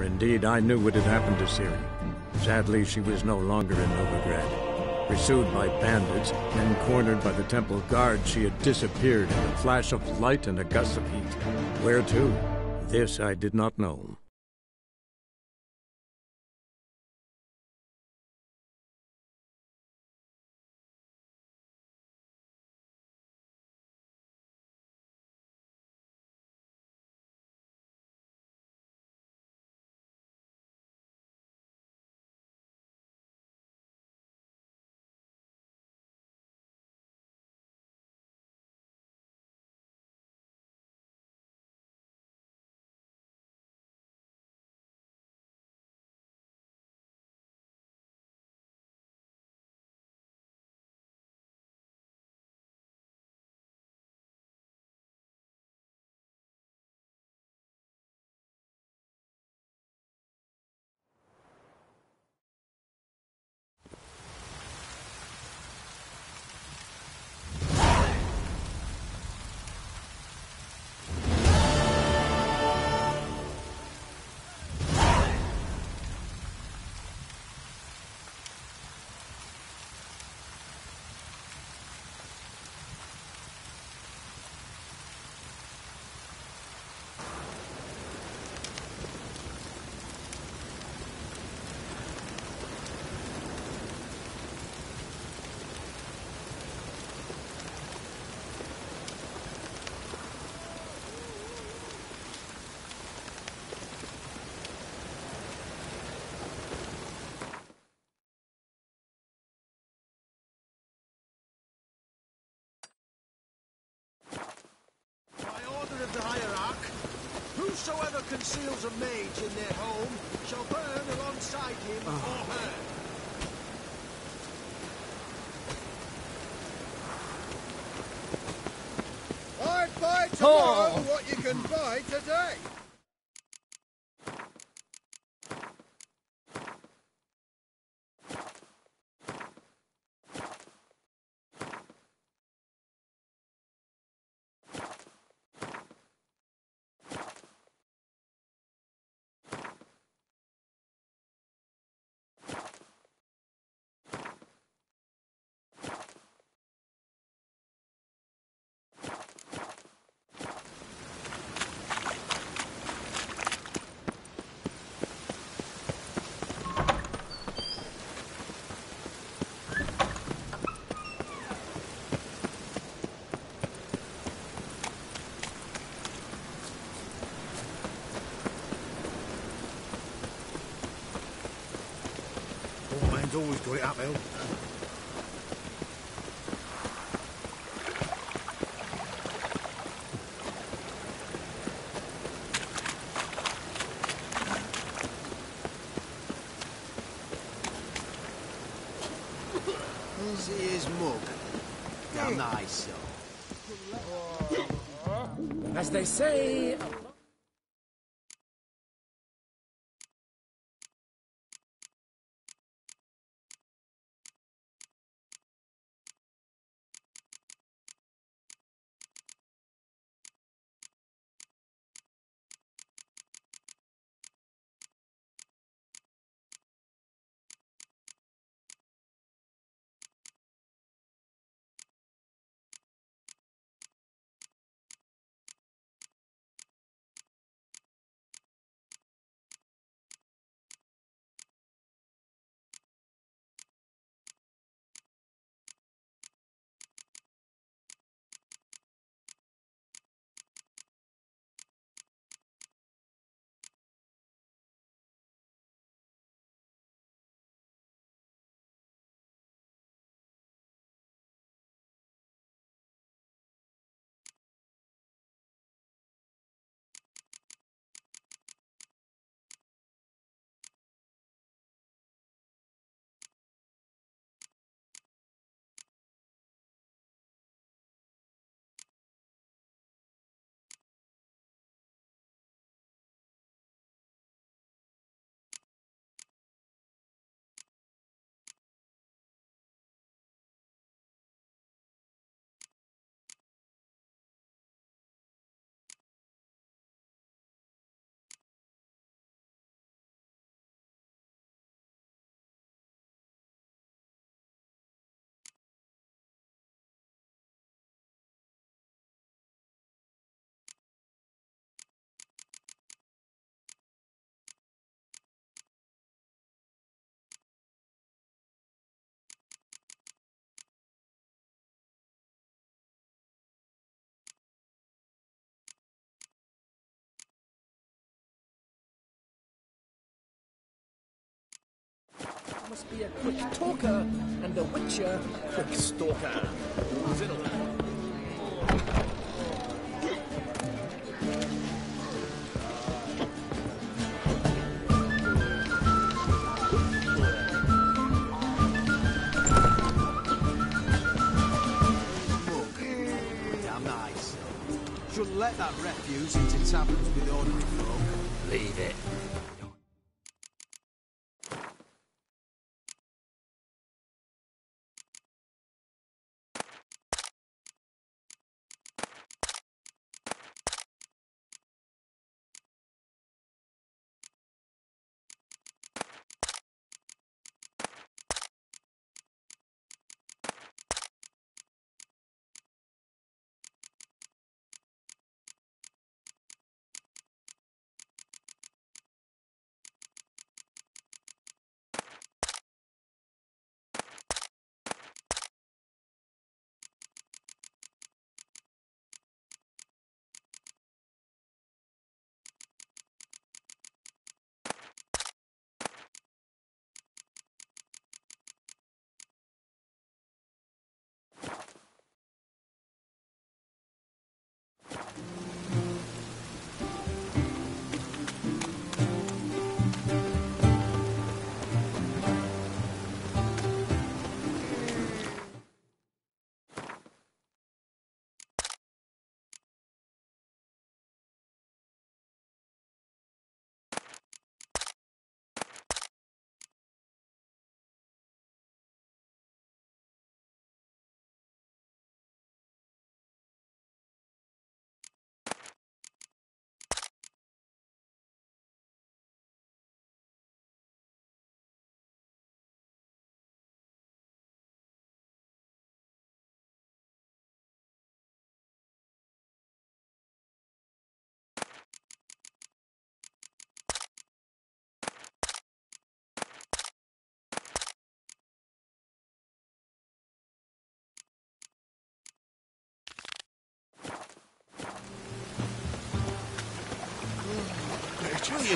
for indeed I knew what had happened to Ciri. Sadly, she was no longer in Novigrad. Pursued by bandits, then cornered by the temple guard, she had disappeared in a flash of light and a gust of heat. Where to? This I did not know. By order of the hierarch, whosoever conceals a mage in their home shall burn alongside him or ah. her. I'd buy tomorrow what you can buy today. Poor man's always got it. See must be a quick talker, and a Witcher quick stalker. Who's in all? Damn nice. Shouldn't let that refuse into taverns with ordinary folk. Leave it.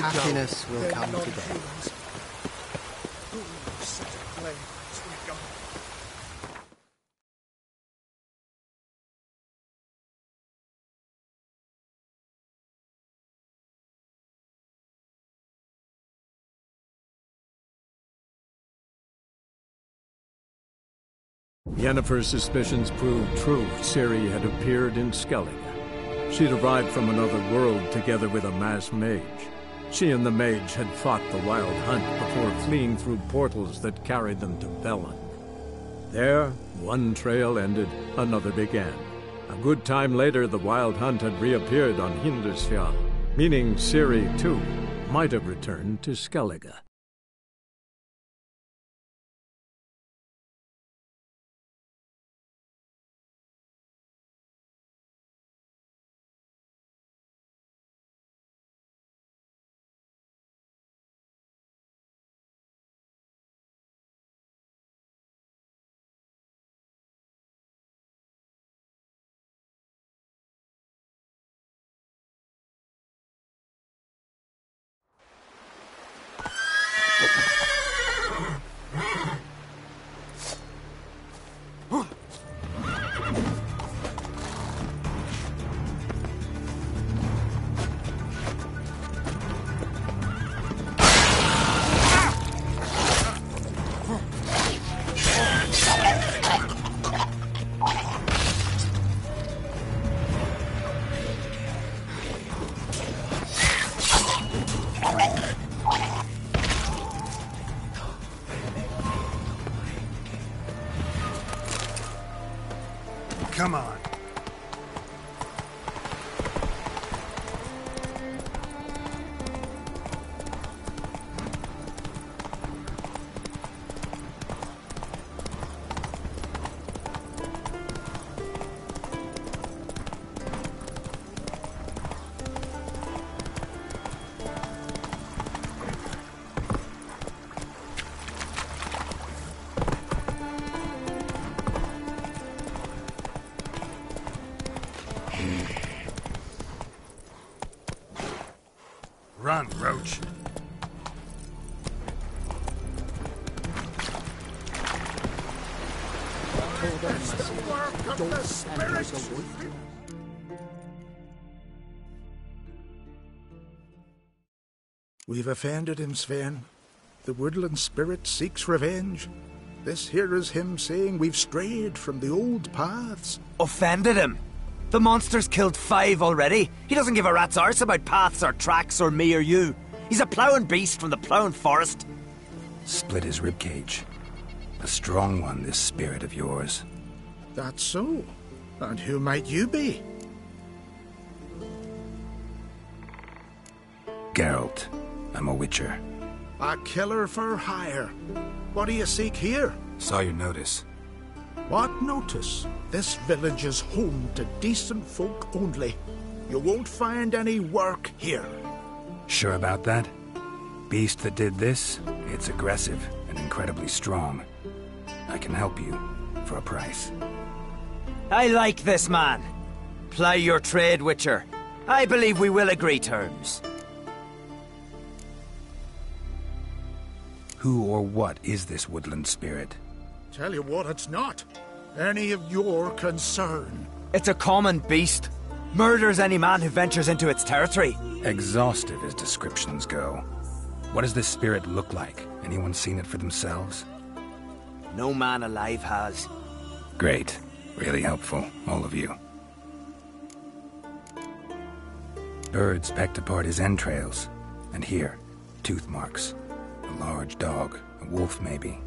Happiness will come today. Set a flame. Sweet God. Yennefer's suspicions proved true. Ciri had appeared in Skellige. She'd arrived from another world together with a masked mage. She and the mage had fought the Wild Hunt before fleeing through portals that carried them to Velen. There, one trail ended, another began. A good time later, the Wild Hunt had reappeared on Hindarsfjall, meaning Ciri, too, might have returned to Skellige. on, Roach. We've offended him, Sven. The woodland spirit seeks revenge. This here is him saying we've strayed from the old paths. Offended him? The monster's killed five already. He doesn't give a rat's arse about paths or tracks or me or you. He's a ploughing beast from the ploughing forest. Split his ribcage. A strong one, this spirit of yours. That's so. And who might you be? Geralt. I'm a witcher. A killer for hire. What do you seek here? Saw your notice. What notice? This village is home to decent folk only. You won't find any work here. Sure about that? Beast that did this, it's aggressive and incredibly strong. I can help you, for a price. I like this man. Ply your trade, Witcher. I believe we will agree terms. Who or what is this woodland spirit? Tell you what, it's not. Any of your concern. It's a common beast. Murders any man who ventures into its territory. Exhaustive as descriptions go. What does this spirit look like? Anyone seen it for themselves? No man alive has. Great. Really helpful, all of you. Birds pecked apart his entrails. And here, tooth marks. A large dog, a wolf maybe.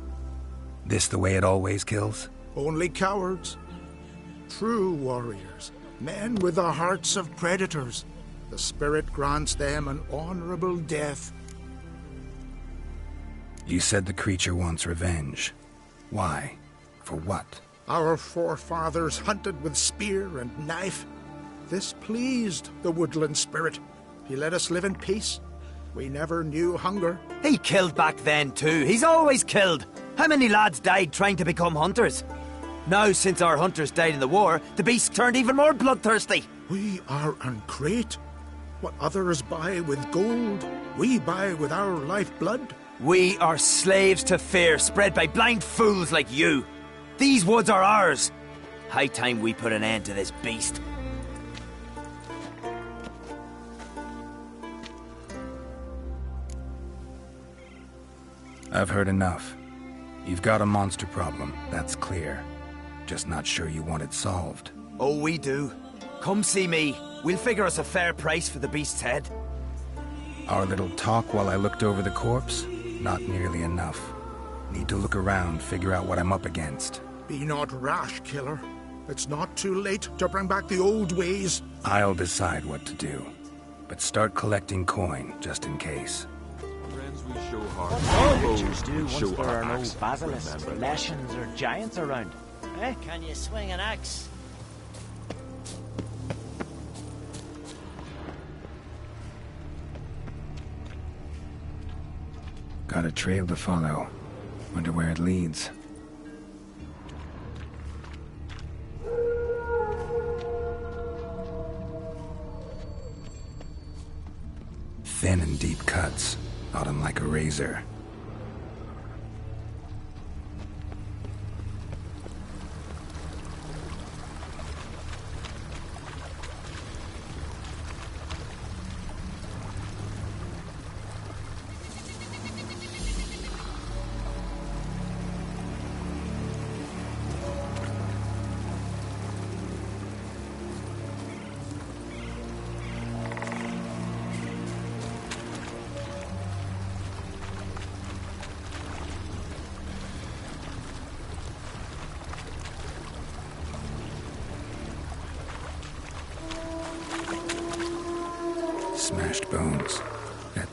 This the way it always kills? Only cowards. True warriors. Men with the hearts of predators. The spirit grants them an honorable death. You said the creature wants revenge. Why? For what? Our forefathers hunted with spear and knife. This pleased the woodland spirit. He let us live in peace. We never knew hunger. He killed back then too. He's always killed. How many lads died trying to become hunters? Now, since our hunters died in the war, the beast turned even more bloodthirsty. We are uncreate. What others buy with gold, we buy with our lifeblood. We are slaves to fear spread by blind fools like you. These woods are ours. High time we put an end to this beast. I've heard enough. You've got a monster problem, that's clear. Just not sure you want it solved. Oh, we do. Come see me. We'll figure us a fair price for the beast's head. Our little talk while I looked over the corpse? Not nearly enough. Need to look around, figure out what I'm up against. Be not rash, killer. It's not too late to bring back the old ways. I'll decide what to do. But start collecting coin, just in case. What will witchers do once there are no basilisks, leshens, or giants around? Eh? Can you swing an axe? Got a trail to follow. Wonder where it leads. Thin and deep cuts, autumn like a razor.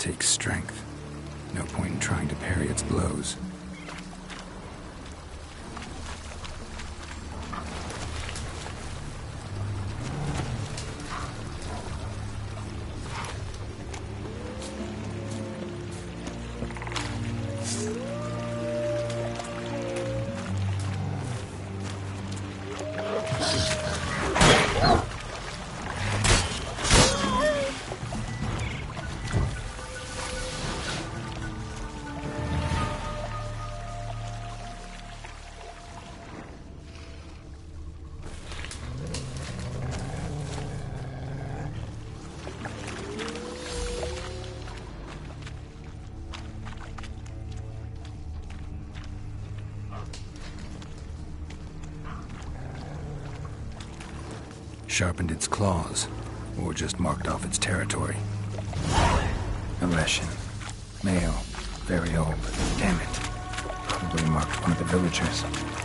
Takes strength. No point in trying to parry its blows. Sharpened its claws, or just marked off its territory. A Leshen. Male. Very old. Damn it. Probably marked one of the villagers.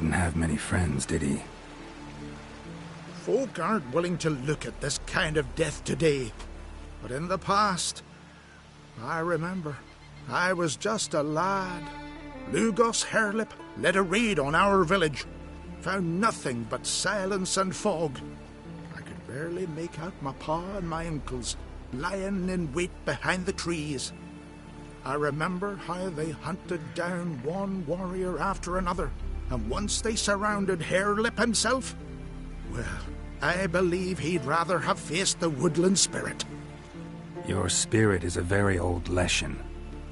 Didn't have many friends, did he? Folk aren't willing to look at this kind of death today. But in the past, I remember, I was just a lad. Lugos Harelip led a raid on our village. Found nothing but silence and fog. I could barely make out my pa and my uncles lying in wait behind the trees. I remember how they hunted down one warrior after another and once they surrounded Harelip himself, well, I believe he'd rather have faced the woodland spirit. Your spirit is a very old Leshen.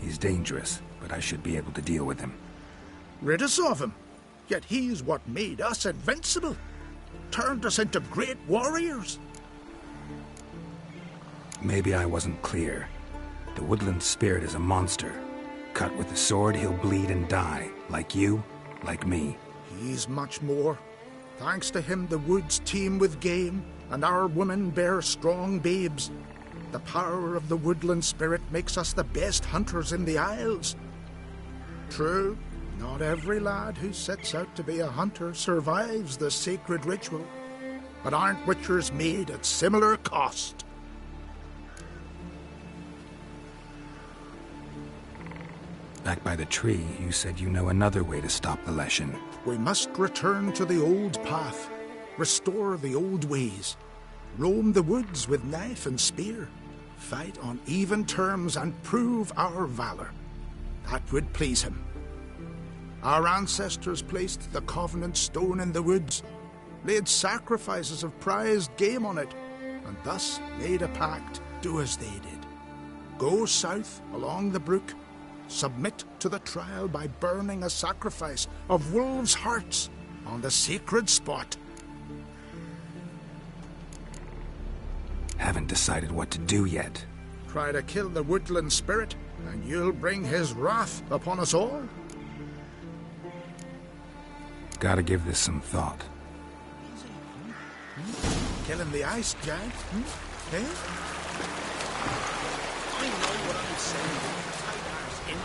He's dangerous, but I should be able to deal with him. Rid us of him. Yet he's what made us invincible. Turned us into great warriors. Maybe I wasn't clear. The woodland spirit is a monster, Cut with the sword, he'll bleed and die. Like you, like me. He's much more. Thanks to him, the woods teem with game, and our women bear strong babes. The power of the woodland spirit makes us the best hunters in the Isles. True, not every lad who sets out to be a hunter survives the sacred ritual, but aren't witchers made at similar cost? Back by the tree, you said you know another way to stop the Leshen. We must return to the old path, restore the old ways, roam the woods with knife and spear, fight on even terms and prove our valor. That would please him. Our ancestors placed the Covenant Stone in the woods, laid sacrifices of prized game on it, and thus made a pact do as they did. Go south along the brook, submit to the trial by burning a sacrifice of wolves' hearts on the sacred spot. Haven't decided what to do yet. Try to kill the woodland spirit, and you'll bring his wrath upon us all. Gotta give this some thought. Killing the ice giant, hmm? Eh? I know what I'm saying.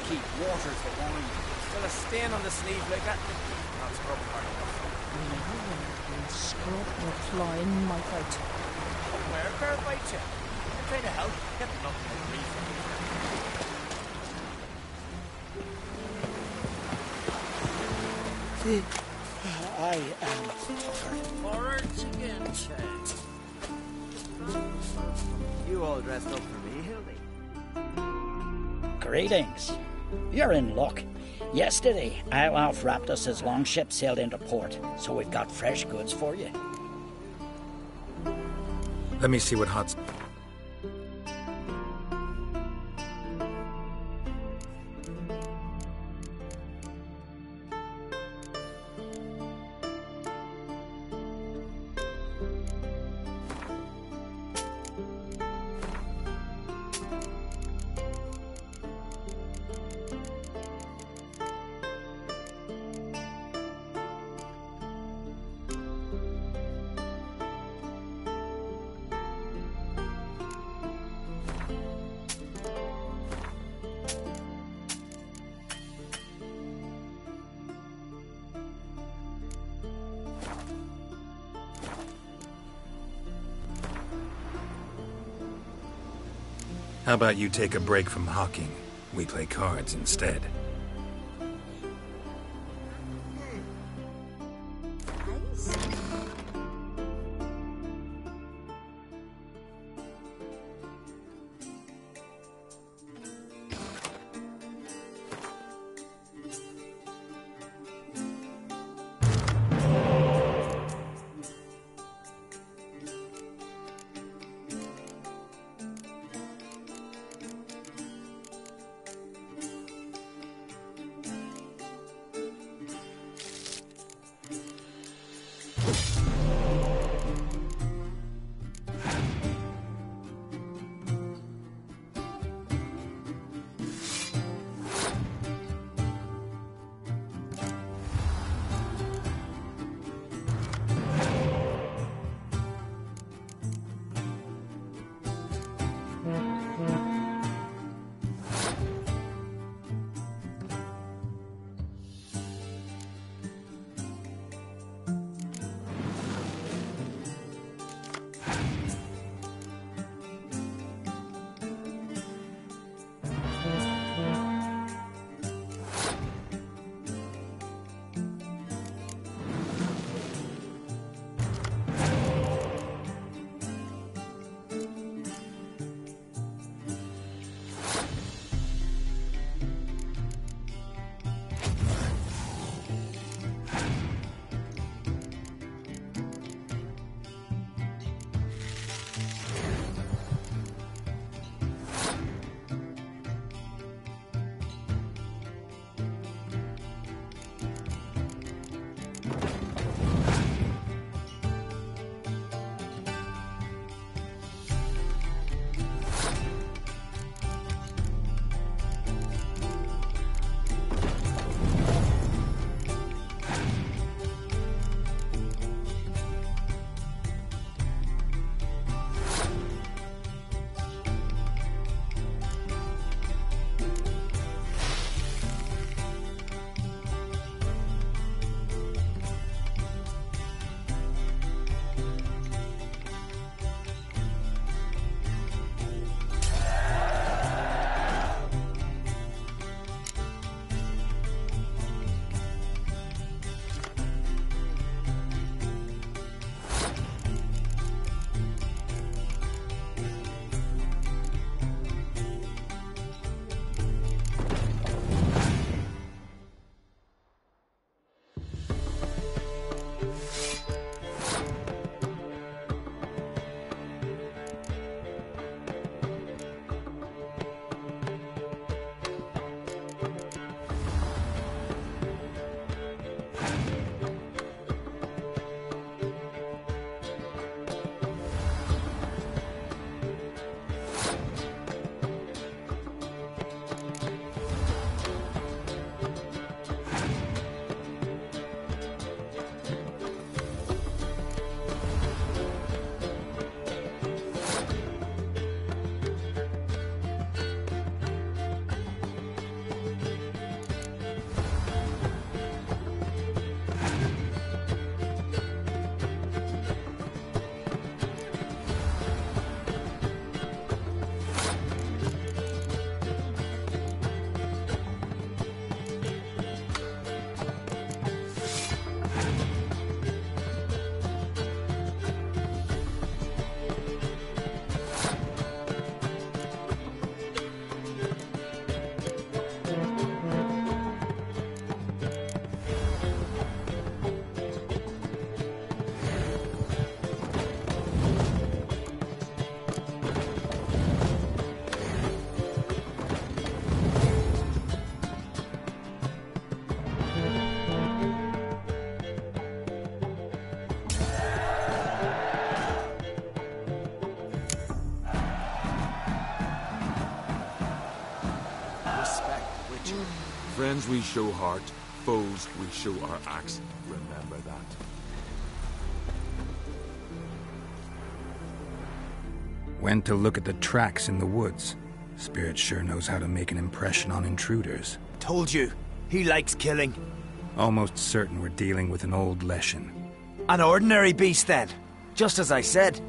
Tight inkeep waters the wine. Still a stain on the sleeve like that. Not scrub hard enough. Scrub or clawing my out. Where bear bite you? I'm trying to help. Get nothing but grief. I am Forwards again, child. You all dressed up for me, Hildy. Greetings. You're in luck. Yesterday, Iolaf wrapped us his longship sailed into port, so we've got fresh goods for you. Let me see what Hot's. About you take a break from hawking? We play cards instead. Friends we show heart, foes we show our axe. Remember that. Went to look at the tracks in the woods. Spirit sure knows how to make an impression on intruders. Told you, he likes killing. Almost certain we're dealing with an old Leshen. An ordinary beast, then. Just as I said.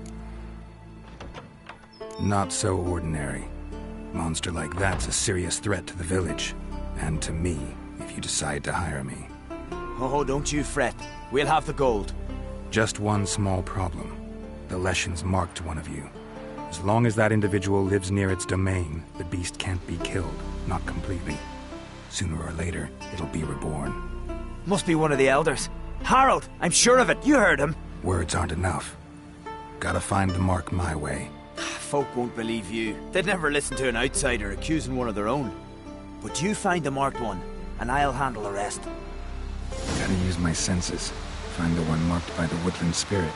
Not so ordinary. Monster like that's a serious threat to the village. And to me, if you decide to hire me. Oh, don't you fret. We'll have the gold. Just one small problem. The Leshen's marked one of you. As long as that individual lives near its domain, the beast can't be killed. Not completely. Sooner or later, it'll be reborn. Must be one of the elders. Harold, I'm sure of it. You heard him. Words aren't enough. Gotta find the mark my way. Ah, folk won't believe you. They'd never listen to an outsider accusing one of their own. But you find the marked one, and I'll handle the rest. Gotta use my senses. Find the one marked by the woodland spirit.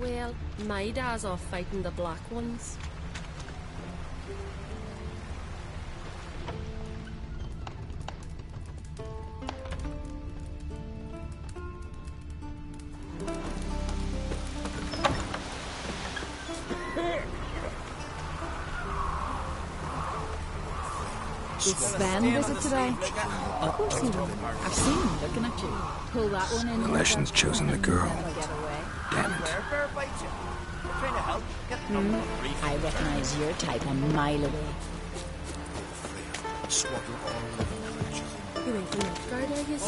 Well, my dad's off fighting the black ones. Did Sven visit today? Of course he will. I've seen him looking at you. Pull that one in. The Leshen's chosen the girl. Damn it. Mm, I recognize your type a mile away. Swaddle all You ain't from Nilfgaard, are you?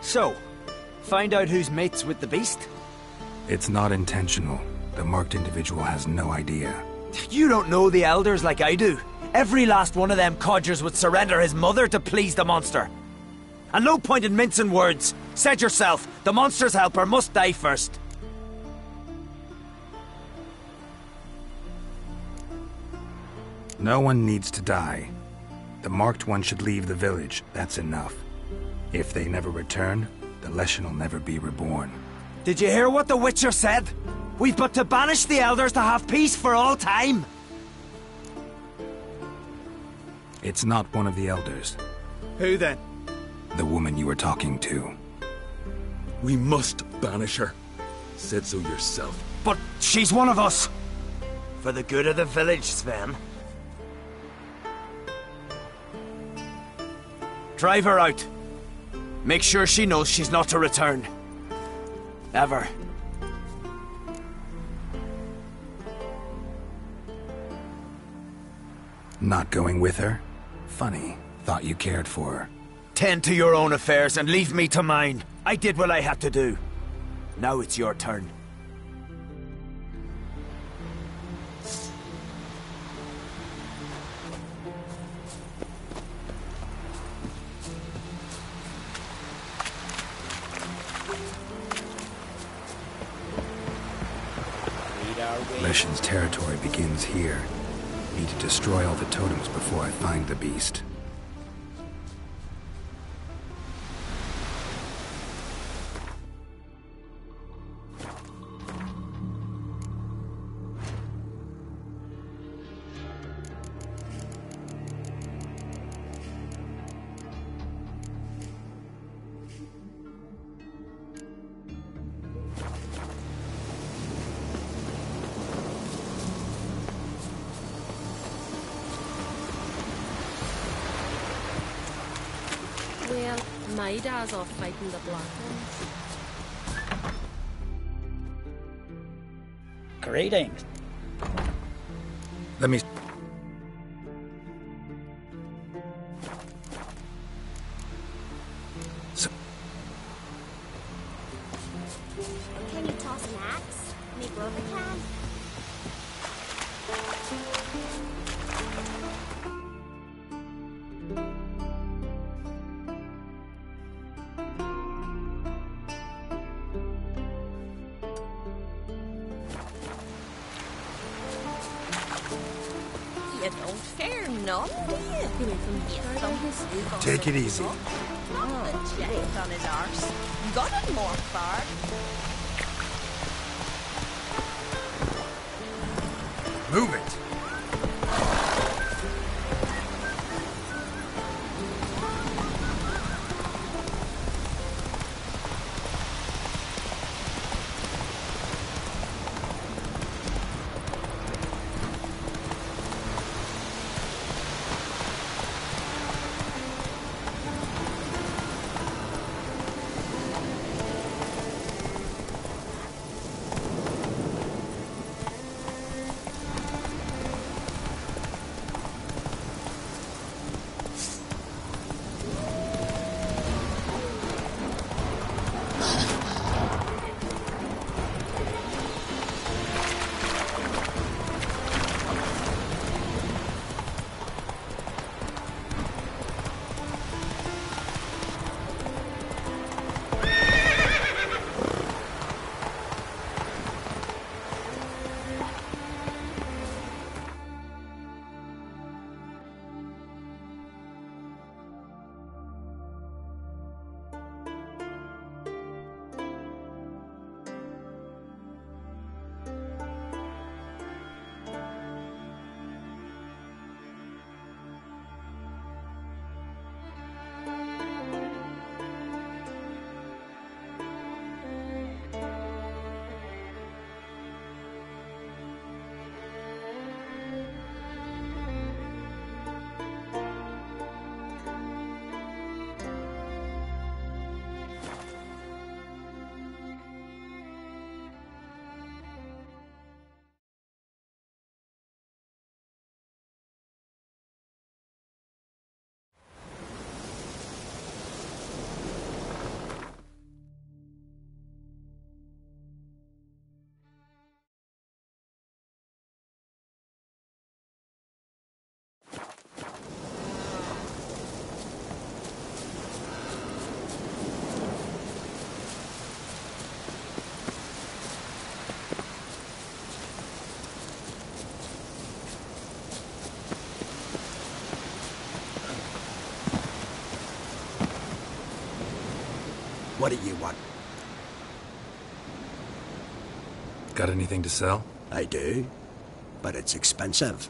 So, find out who's mates with the beast? It's not intentional. The marked individual has no idea. You don't know the elders like I do. Every last one of them codgers would surrender his mother to please the monster. And no point in mincing words. Said yourself, the monster's helper must die first. No one needs to die. The marked one should leave the village. That's enough. If they never return, the Leshen will never be reborn. Did you hear what the Witcher said? We've but to banish the elders to have peace for all time. It's not one of the elders. Who then? The woman you were talking to. We must banish her. Said so yourself. But she's one of us. For the good of the village, Sven. Drive her out. Make sure she knows she's not to return. Ever. Not going with her? Funny. Thought you cared for her. Tend to your own affairs and leave me to mine. I did what I had to do. Now it's your turn. Leshen's territory begins here. Need to destroy all the totems before I find the beast. My dad's off fighting the black ones. Greetings. What do you want? Got anything to sell? I do, but it's expensive.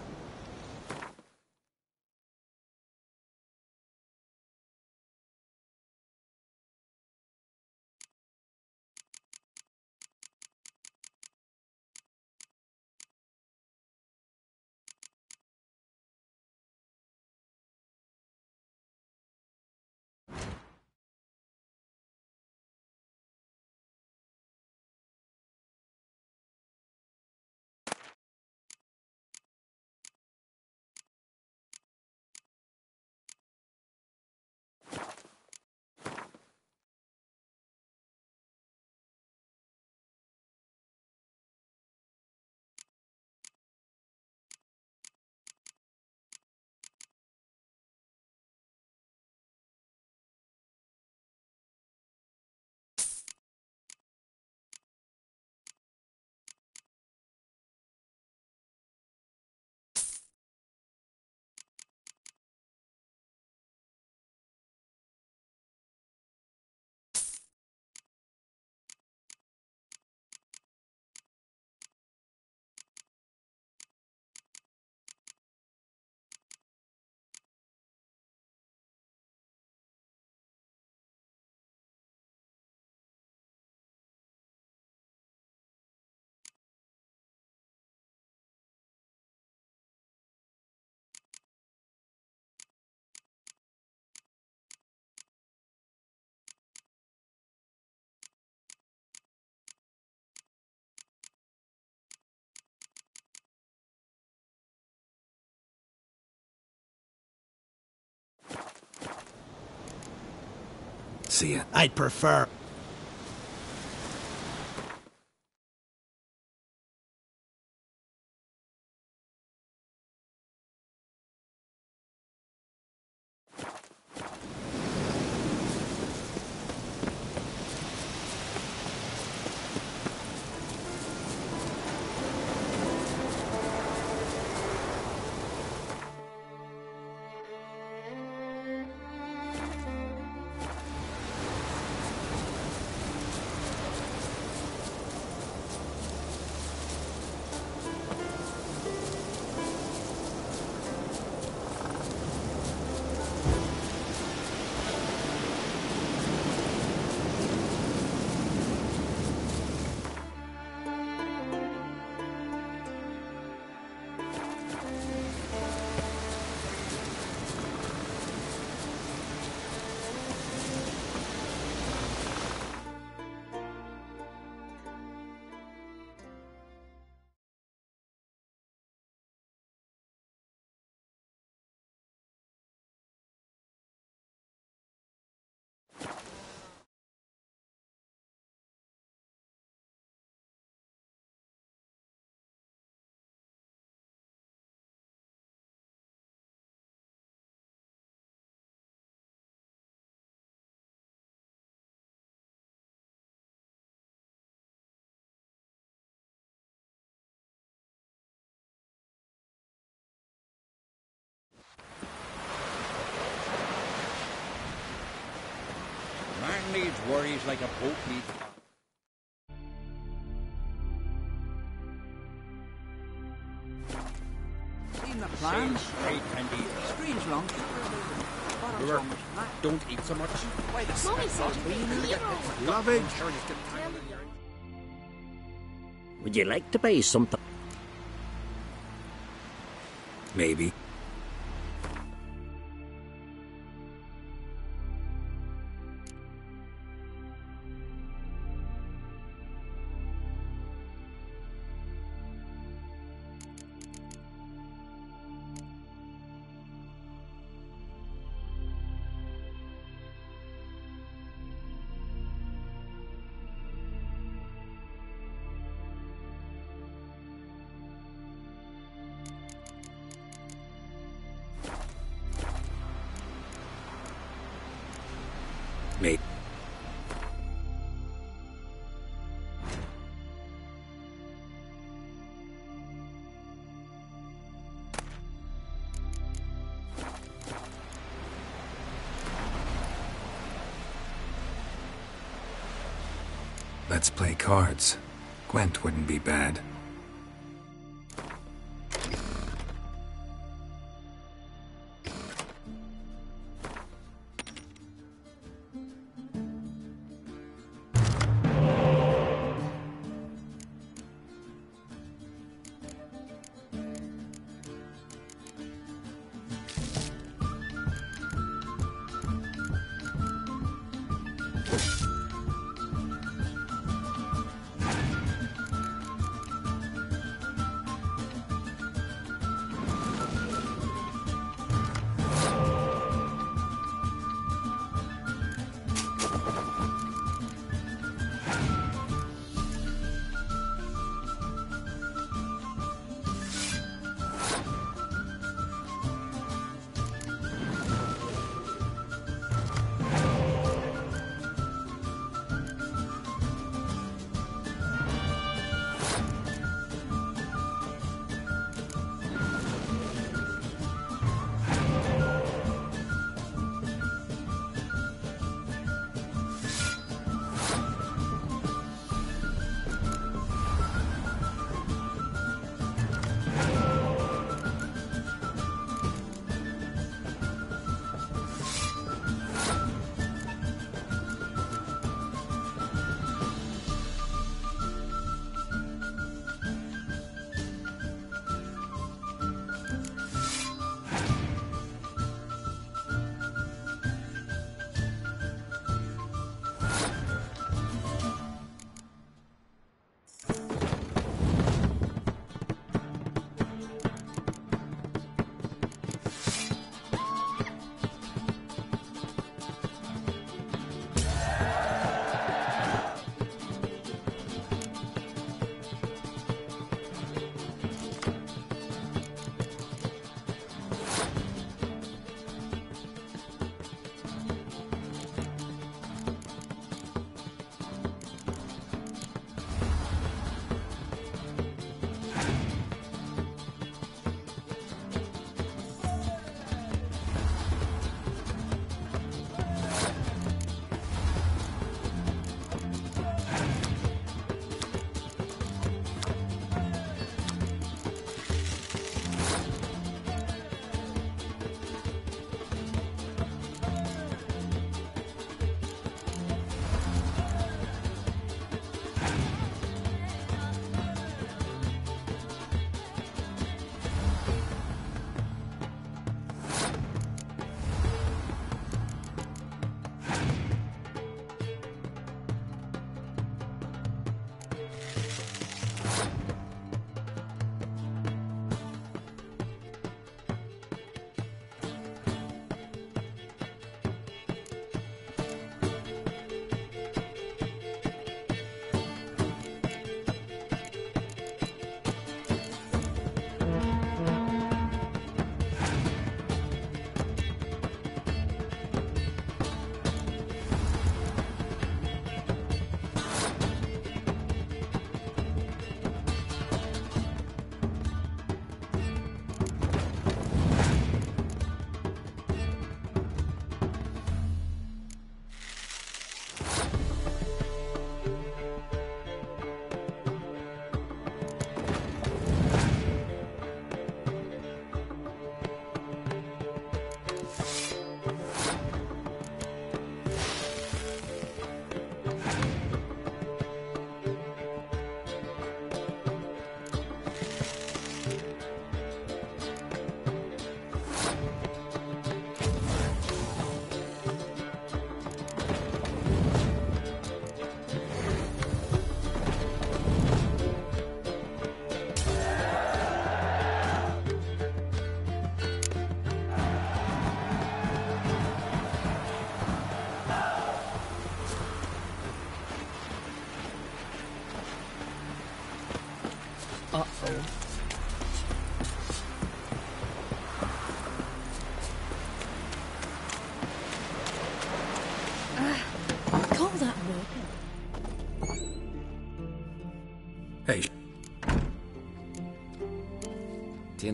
See. I'd prefer. Man needs worries like a boat needs. Seen the plans? Straight and eat. Screen's long. Brewer, don't eat so much. Why the Mommy said Lovage. Would you like to buy something? Maybe. Maybe. Cards. Gwent wouldn't be bad.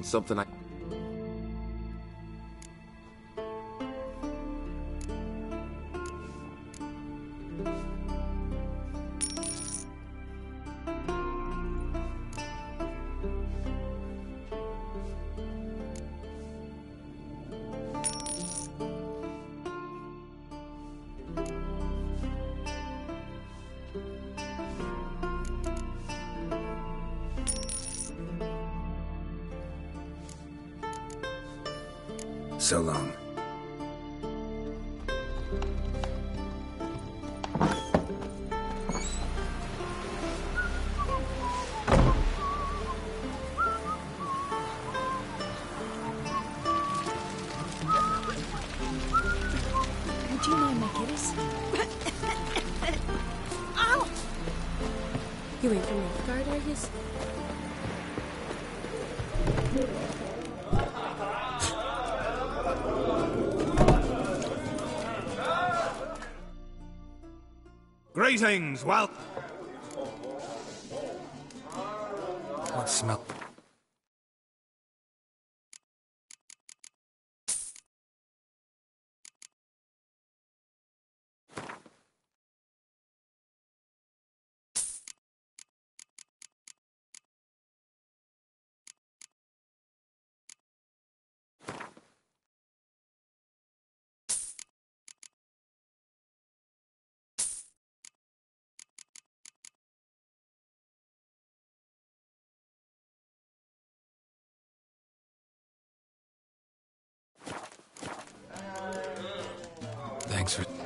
Something I... So long. Greetings, well. Thanks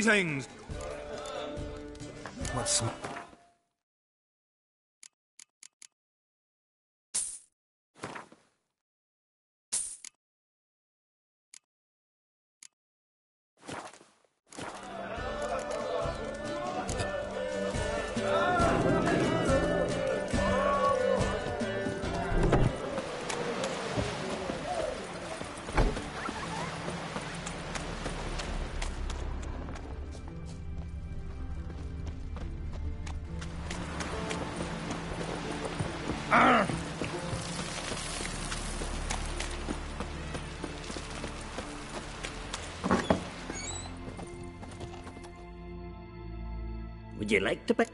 Greetings. What you like to pick?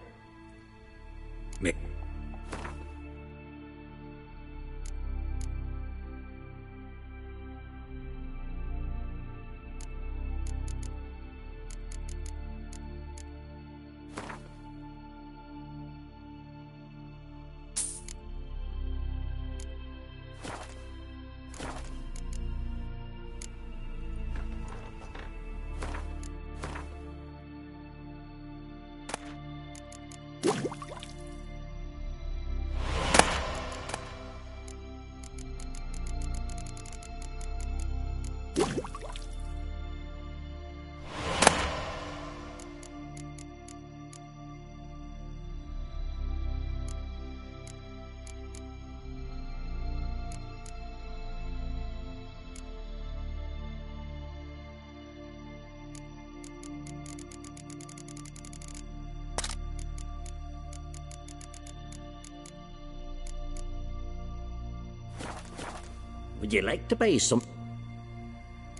Would you like to buy some?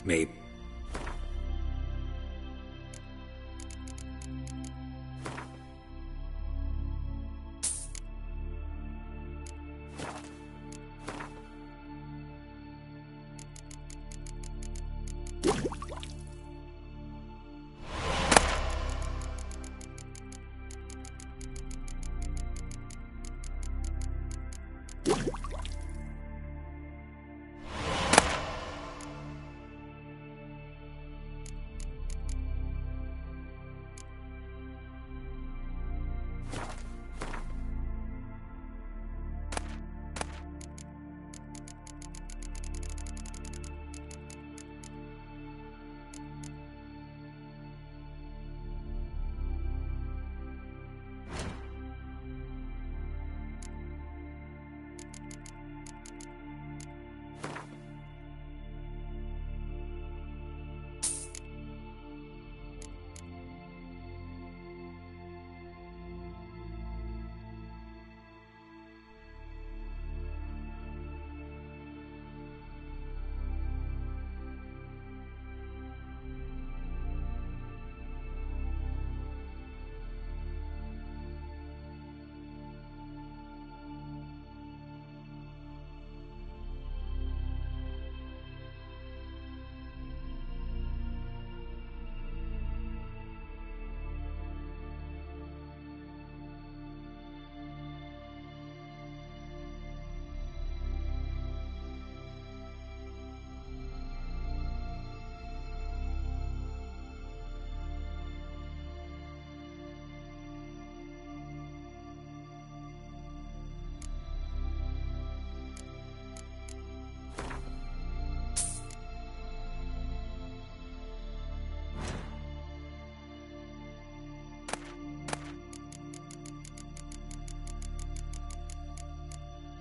Maybe.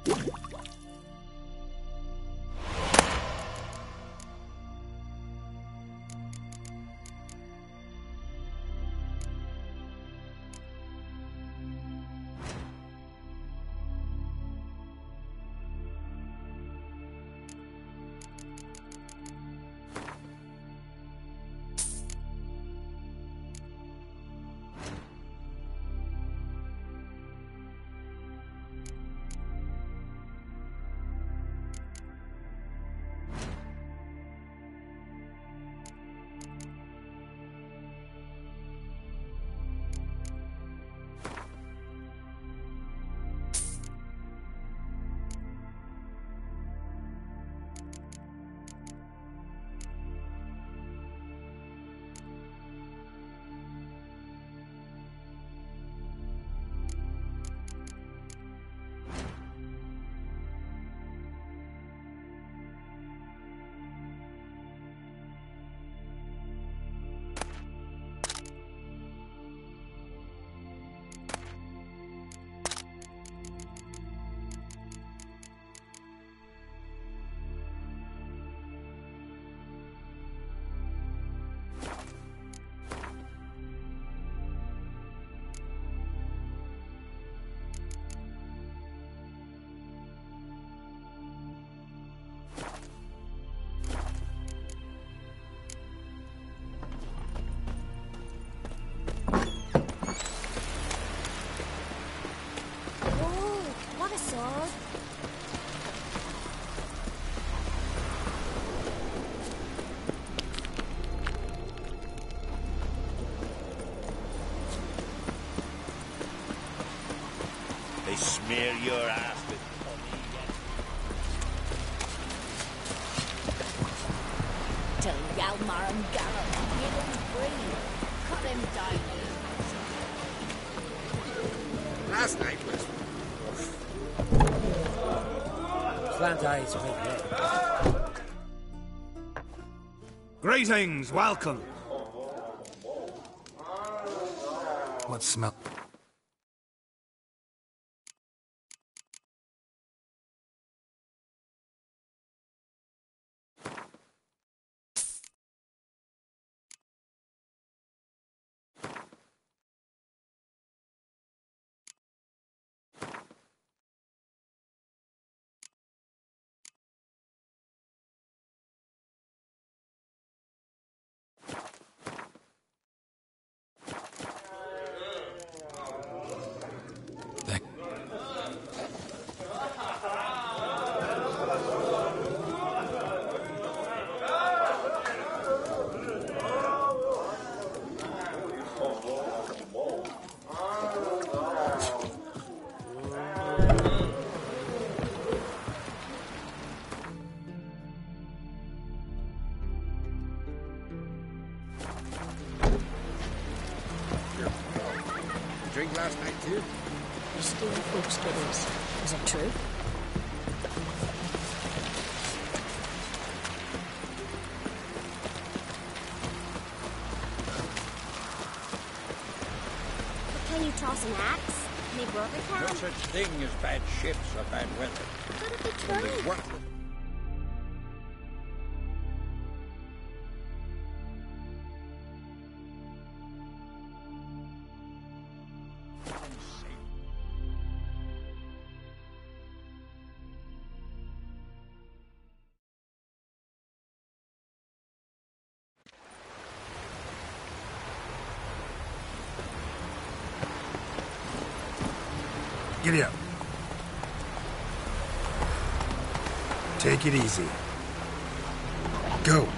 Whoa, smear your ass with honey. Till Hjalmar and Garrett give him free. Cut him down. Last night was Plant eyes with head. Greetings, welcome. What smell? Folks' Is it true? But can you toss an axe? Me brother can. No such thing as bad ships or bad weather. Could it be Only true? Giddy up. Take it easy. Go, go.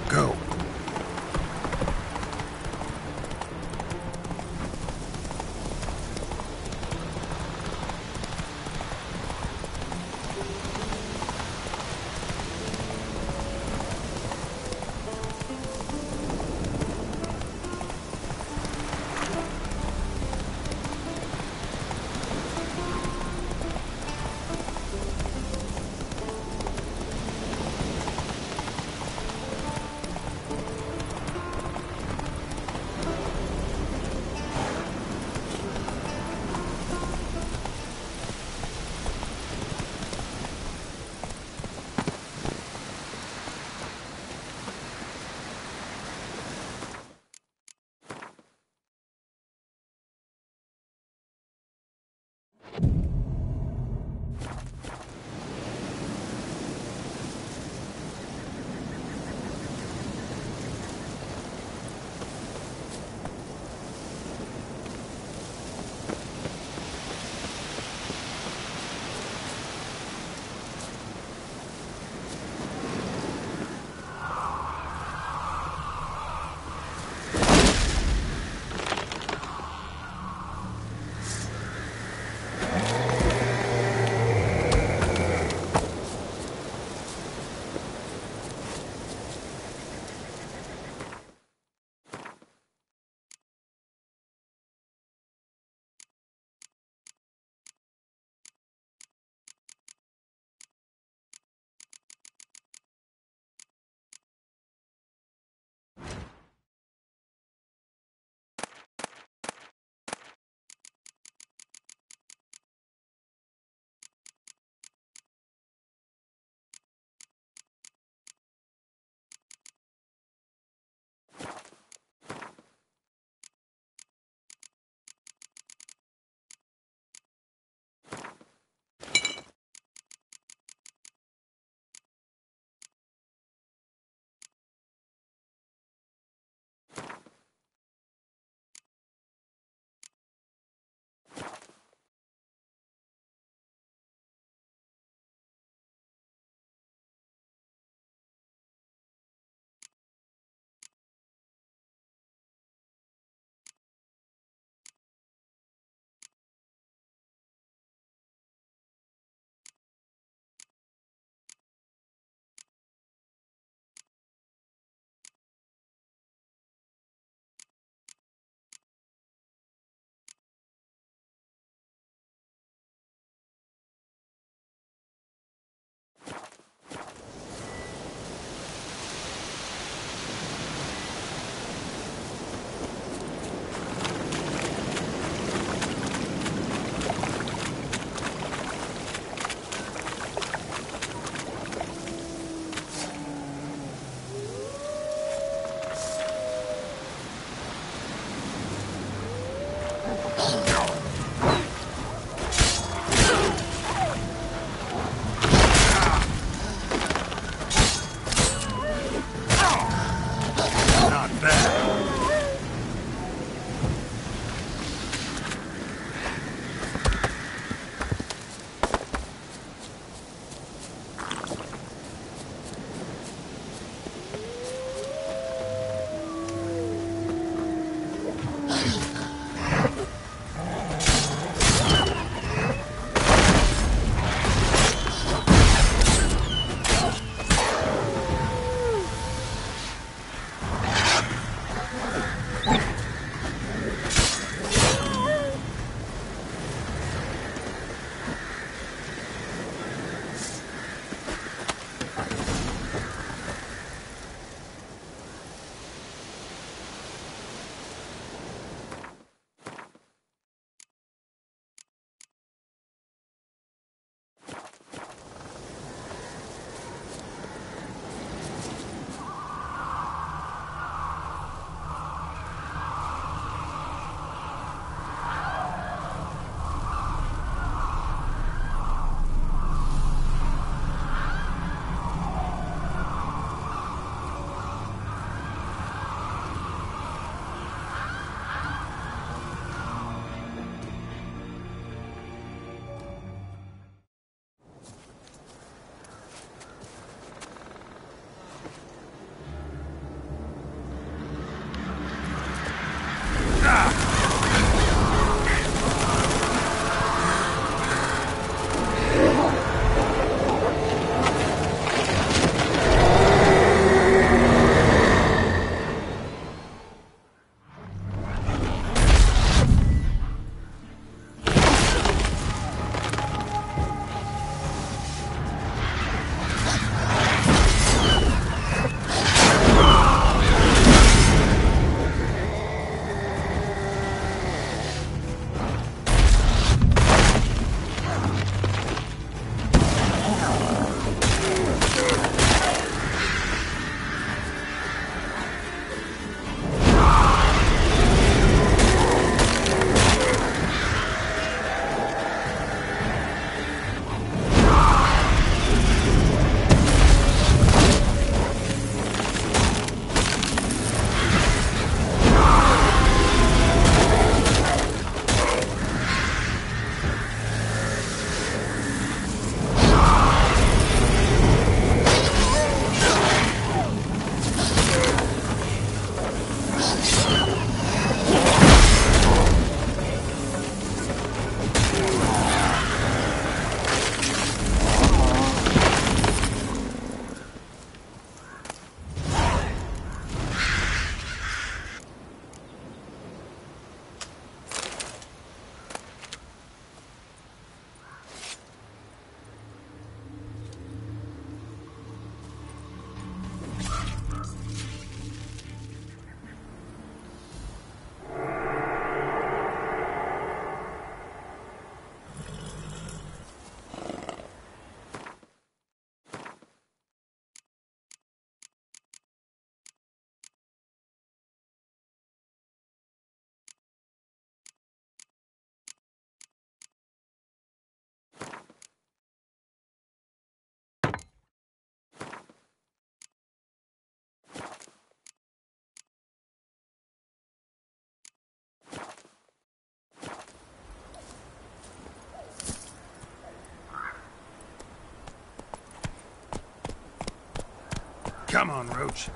Come on, Roach.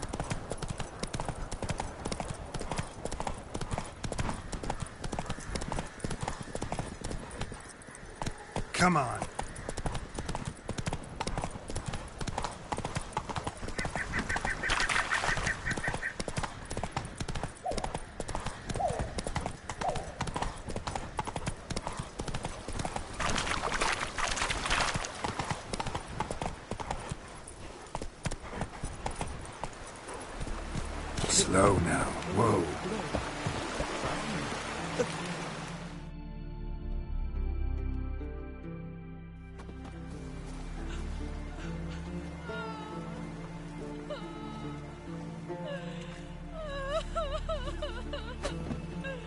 Come on. Slow now. Whoa.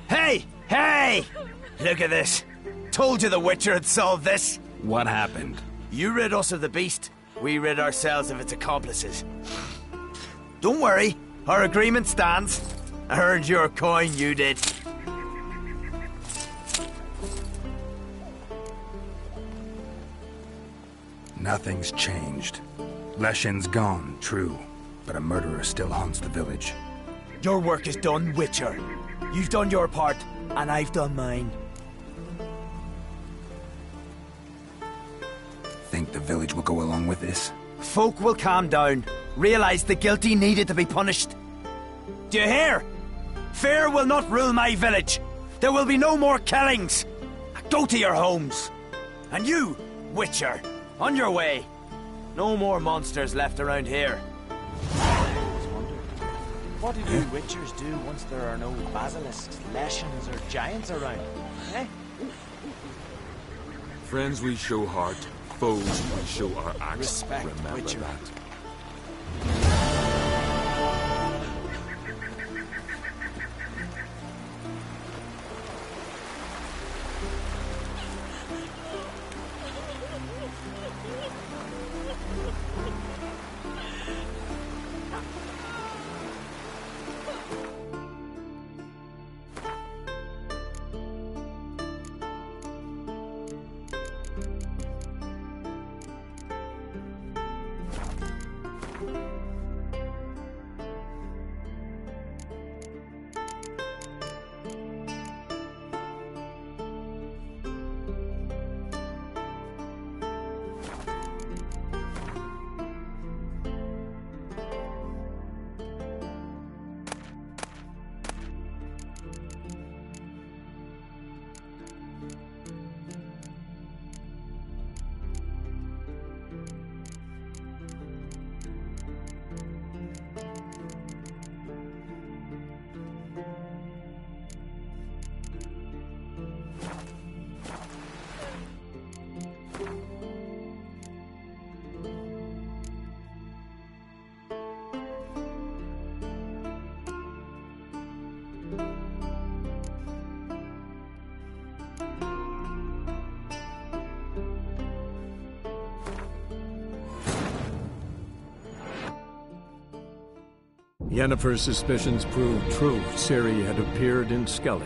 Hey! Hey! Look at this. Told you the Witcher had solved this. What happened? You rid us of the beast. We rid ourselves of its accomplices. Don't worry. Our agreement stands. I earned your coin, you did. Nothing's changed. Leshen's gone, true, but a murderer still haunts the village. Your work is done, Witcher. You've done your part, and I've done mine. Think the village will go along with this? Folk will calm down, realize the guilty needed to be punished. Do you hear? Fear will not rule my village. There will be no more killings. Go to your homes. And you, Witcher, on your way. No more monsters left around here. What do you witchers do once there are no basilisks, leshens, or giants around? Eh? Friends we show heart, foes we show our axe. Respect, Remember Witcher. that. Yennefer's suspicions proved true. Ciri had appeared in Skellige.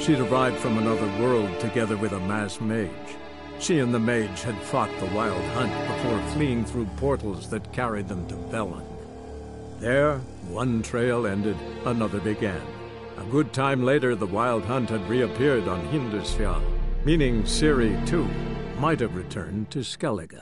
She'd arrived from another world together with a mass mage. She and the mage had fought the Wild Hunt before fleeing through portals that carried them to Velen. There, one trail ended, another began. A good time later, the Wild Hunt had reappeared on Hindarsfjall, meaning Ciri, too, might have returned to Skellige.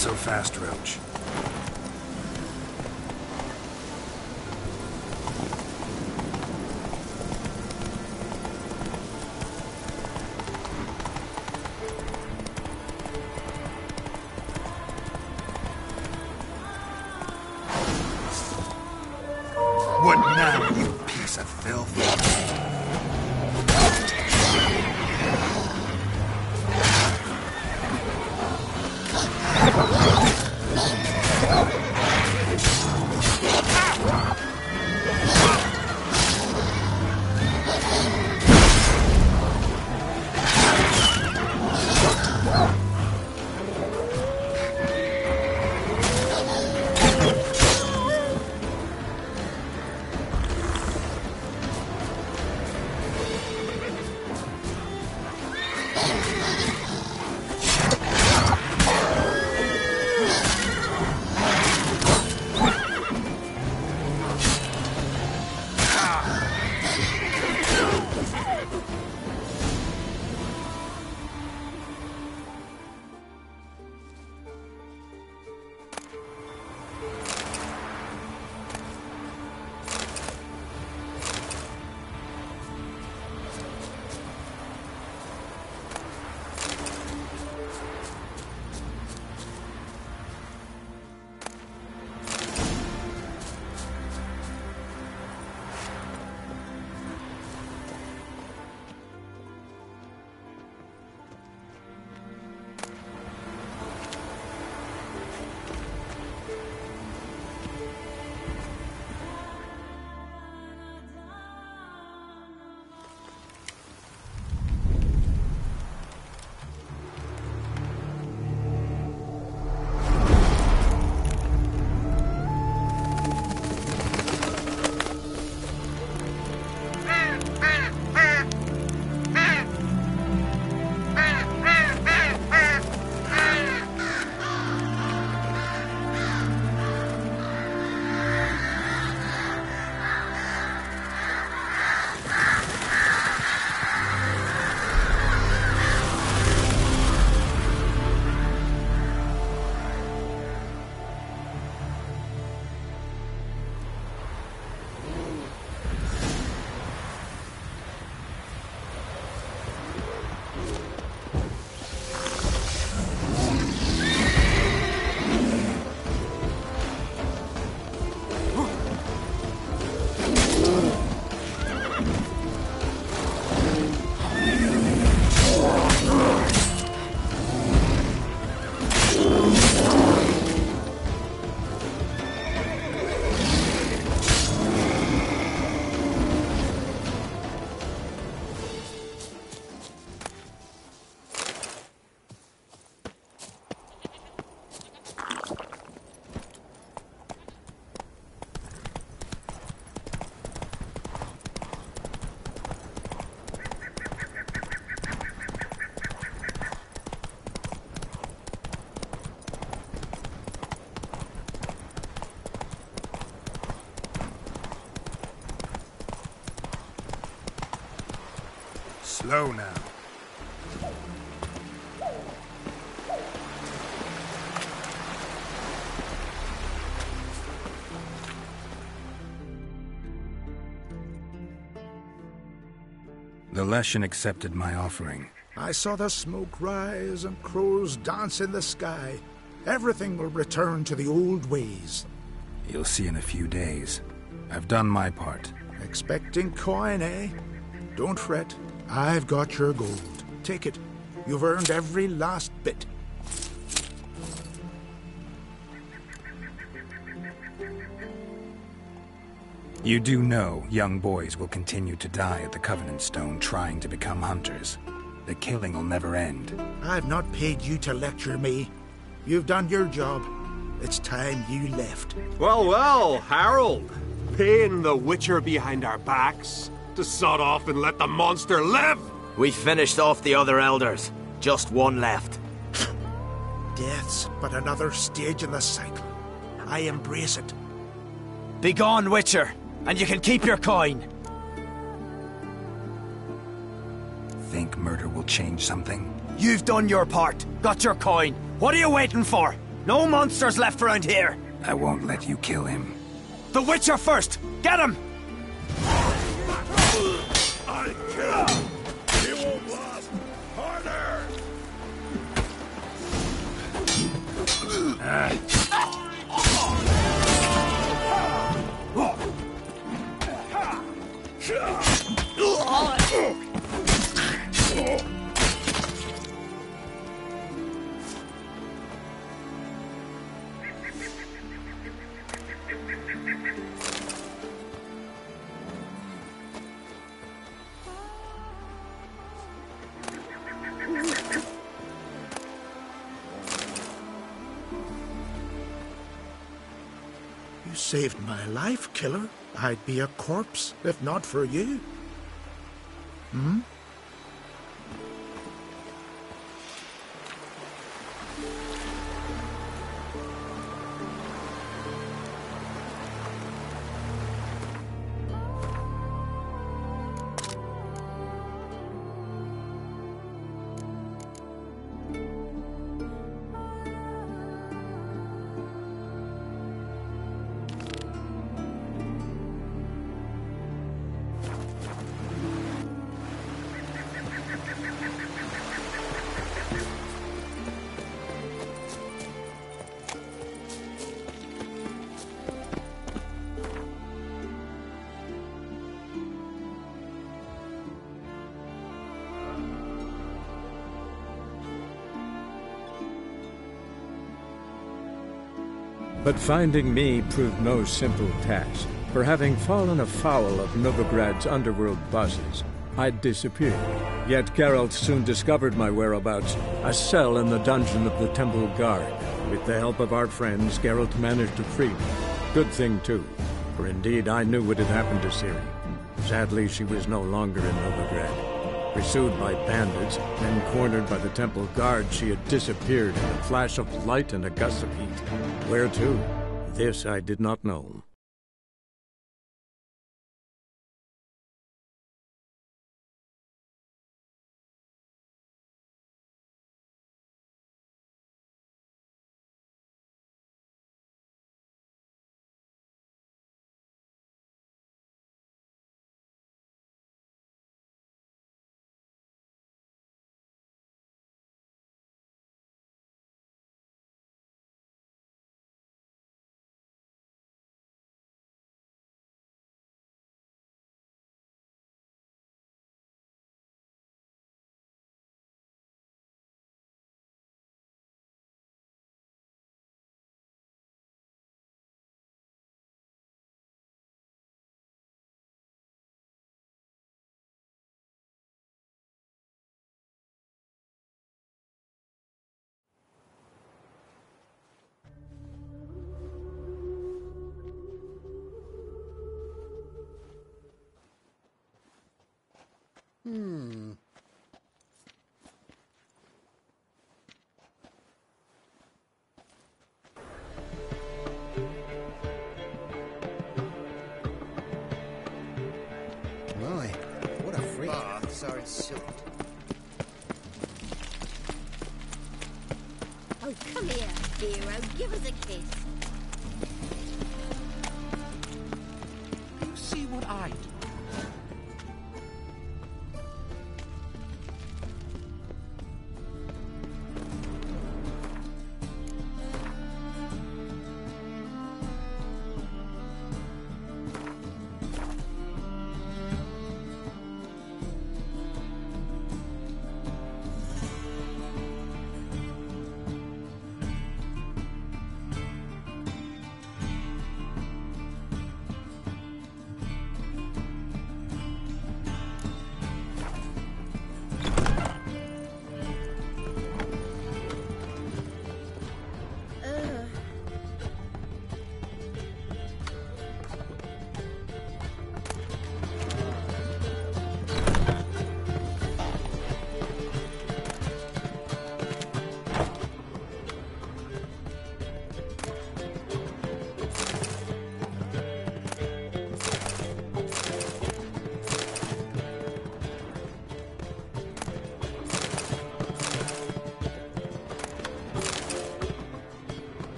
So fast, Roach. Slow now. The Leshen accepted my offering. I saw the smoke rise and crows dance in the sky. Everything will return to the old ways. You'll see in a few days. I've done my part. Expecting coin, eh? Don't fret. I've got your gold. Take it. You've earned every last bit. You do know young boys will continue to die at the Covenant Stone trying to become hunters. The killing will never end. I've not paid you to lecture me. You've done your job. It's time you left. Well, well, Harold. Paying the Witcher behind our backs to sod off and let the monster live? We finished off the other elders. Just one left. Death's but another stage in the cycle. I embrace it. Begone, Witcher, and you can keep your coin. Think murder will change something? You've done your part. Got your coin. What are you waiting for? No monsters left around here! I won't let you kill him. The Witcher first! Get him! Killer. I'd be a corpse if not for you. Hmm? But finding me proved no simple task. For having fallen afoul of Novigrad's underworld bosses, I'd disappeared. Yet Geralt soon discovered my whereabouts, a cell in the dungeon of the Temple Guard. With the help of our friends, Geralt managed to free me. Good thing, too, for indeed I knew what had happened to Ciri. Sadly, she was no longer in Novigrad. Pursued by bandits, then cornered by the Temple Guard, she had disappeared in a flash of light and a gust of heat. Where to? This I did not know. Hmm. My, what a freak. Ah, sorry, silk. Oh, come here, hero. Give us a kiss.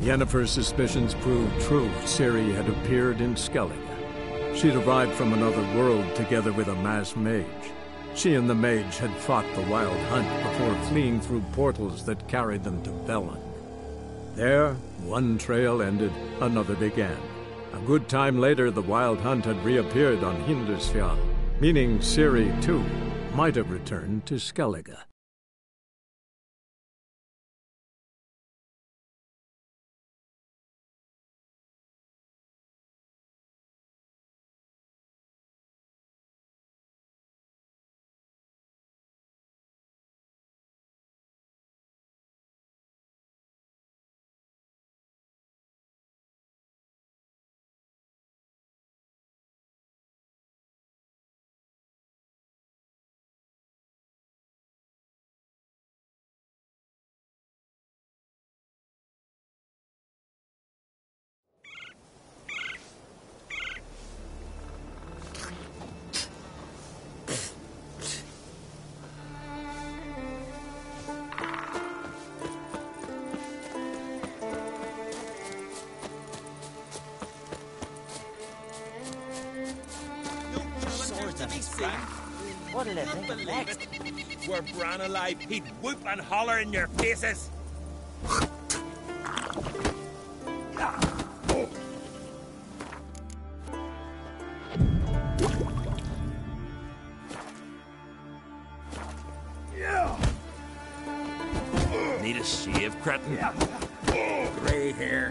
Yennefer's suspicions proved true. Ciri had appeared in Skellige. She'd arrived from another world together with a masked mage. She and the mage had fought the Wild Hunt before fleeing through portals that carried them to Velen. There, one trail ended, another began. A good time later, the Wild Hunt had reappeared on Hindarsfjall, meaning Ciri, too, might have returned to Skellige. He'd whoop and holler in your faces. Need a shave, cretin? Grey hair.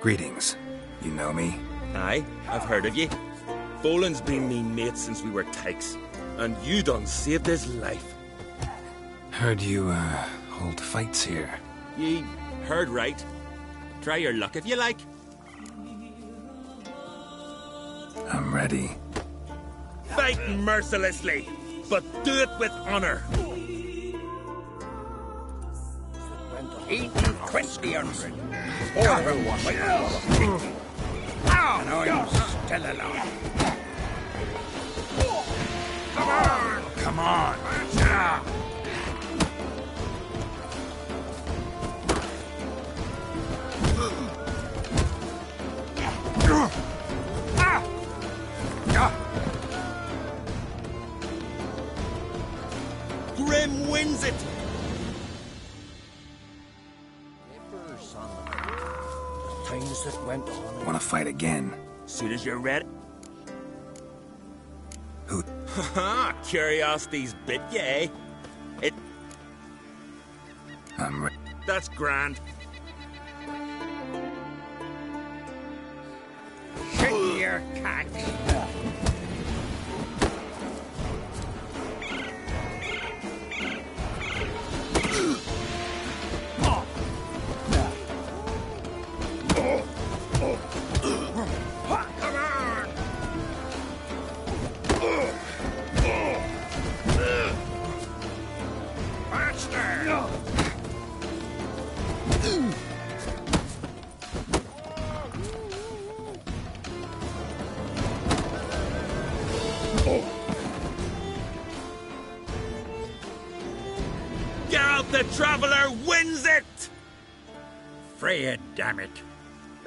Greetings. You know me? Aye, I've heard of ye. Boland's been me mate since we were tykes, and you done saved his life. Heard you, uh, hold fights here. Ye heard right. Try your luck if you like. I'm ready. Fight mercilessly, but do it with honor. Eight and twenty hundred. And I'm still alive. Come on! Come on! Grim wins it. Fight again? Soon as you're ready. Who? Haha, curiosity's bit eh? It. I'm ready. That's grand. Shit your cat.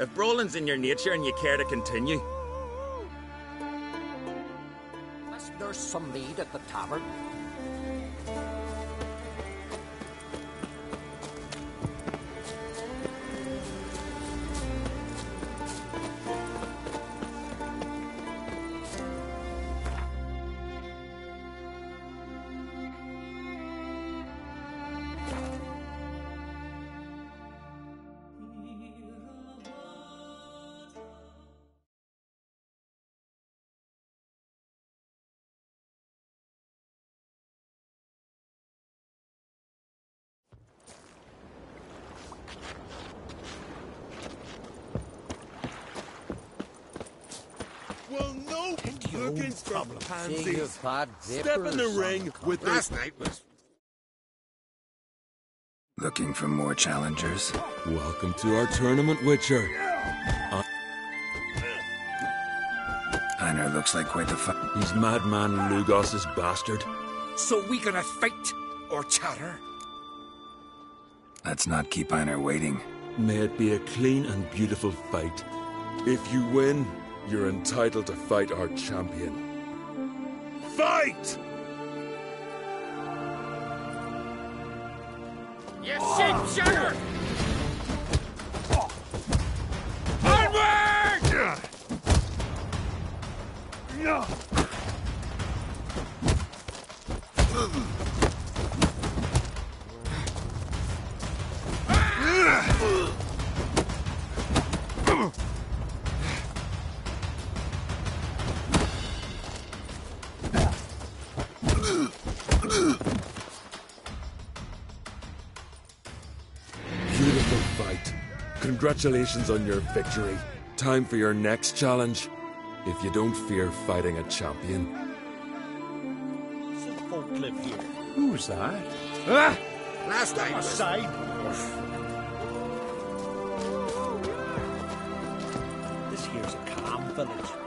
If brawling's in your nature and you care to continue, There's some mead at the tavern. Looking for pansies. Step in the ring with cover. this night was Looking for more challengers? welcome to our tournament, Witcher. Uh, Einar looks like quite the fun. he's Madman Lugos's bastard. So we gonna fight or chatter? Let's not keep Einar waiting. May it be a clean and beautiful fight. If you win, you're entitled to fight our champion. Fight! You sheep shatter! Onward! Beautiful Congratulations on your victory. Time for your next challenge. If you don't fear fighting a champion. Some folk live here. Who's that? Ah! Last night was Aside. This here's a calm village.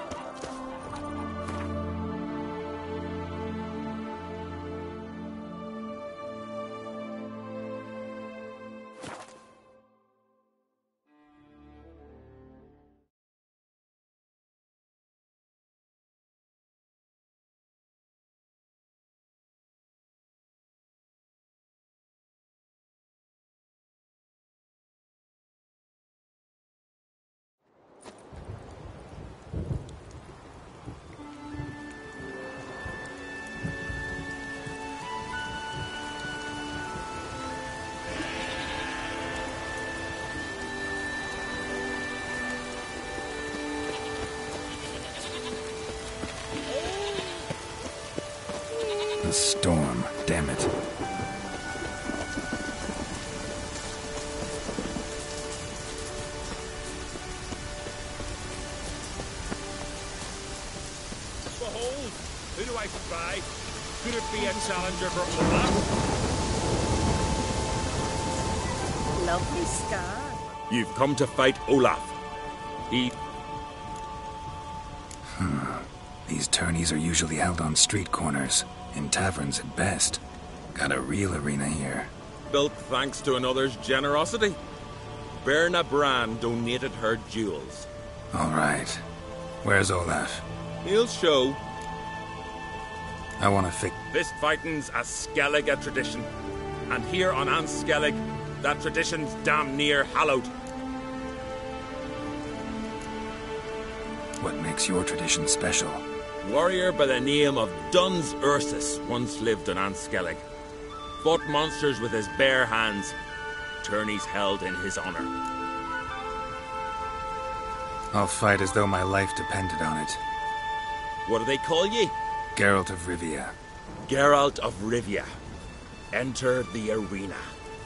Be a challenger for Lovely scar. You've come to fight Olaf. He Hmm. These tourneys are usually held on street corners, in taverns at best. Got a real arena here. built thanks to another's generosity. Birna Bran donated her jewels. All right. Where's Olaf? He'll show I want to fix. Fist fighting's a Skellige tradition. And here on An Skellig, that tradition's damn near hallowed. What makes your tradition special? Warrior by the name of Duns Ursus once lived on An Skellig. Fought monsters with his bare hands. Tourneys held in his honor. I'll fight as though my life depended on it. What do they call ye? Geralt of Rivia. Geralt of Rivia. Enter the arena.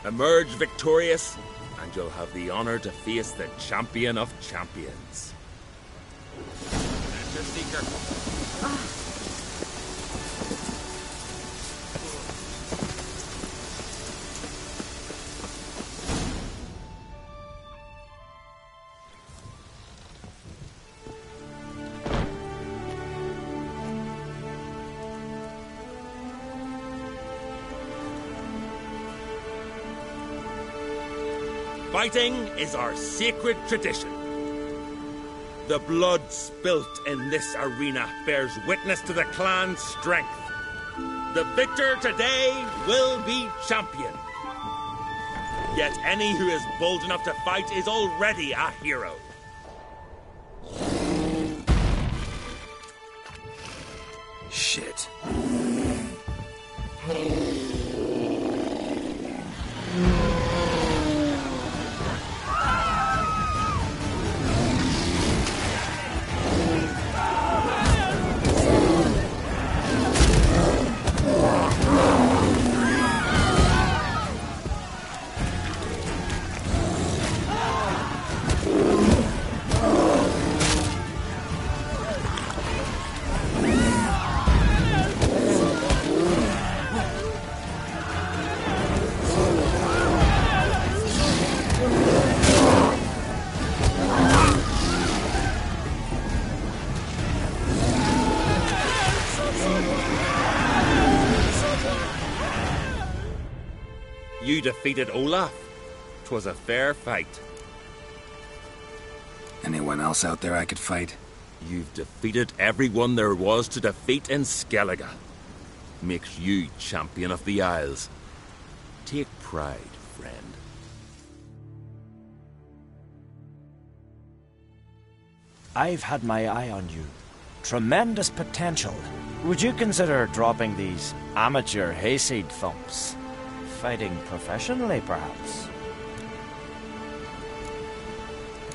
Emerge victorious, and you'll have the honor to face the champion of champions. Enter Seeker. Ah. Fighting is our sacred tradition. The blood spilt in this arena bears witness to the clan's strength. The victor today will be champion. Yet any who is bold enough to fight is already a hero. Shit. Defeated Olaf. 'Twas a fair fight. Anyone else out there I could fight? You've defeated everyone there was to defeat in Skellige. Makes you champion of the Isles. Take pride, friend. I've had my eye on you. Tremendous potential. Would you consider dropping these amateur hayseed thumps? Fighting professionally, perhaps?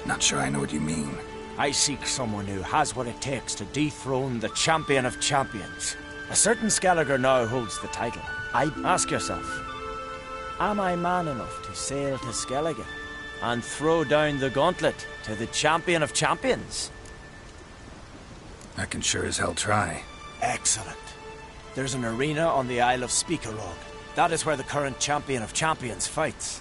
Not sure I know what you mean. I seek someone who has what it takes to dethrone the champion of champions. A certain Skelliger now holds the title. I ask yourself, am I man enough to sail to Skellige and throw down the gauntlet to the champion of champions? I can sure as hell try. Excellent. There's an arena on the Isle of Spikeroog. That is where the current champion of champions fights.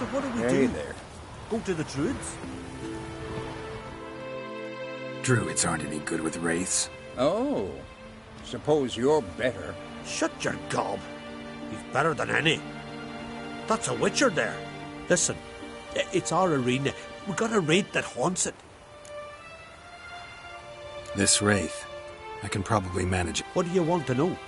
So what do we Hey do? there. Go to the Druids? Druids aren't any good with wraiths. Oh. Suppose you're better. Shut your gob. He's better than any. That's a witcher there. Listen, it's our arena. We've got a wraith that haunts it. This Wraith. I can probably manage it. What do you want to know?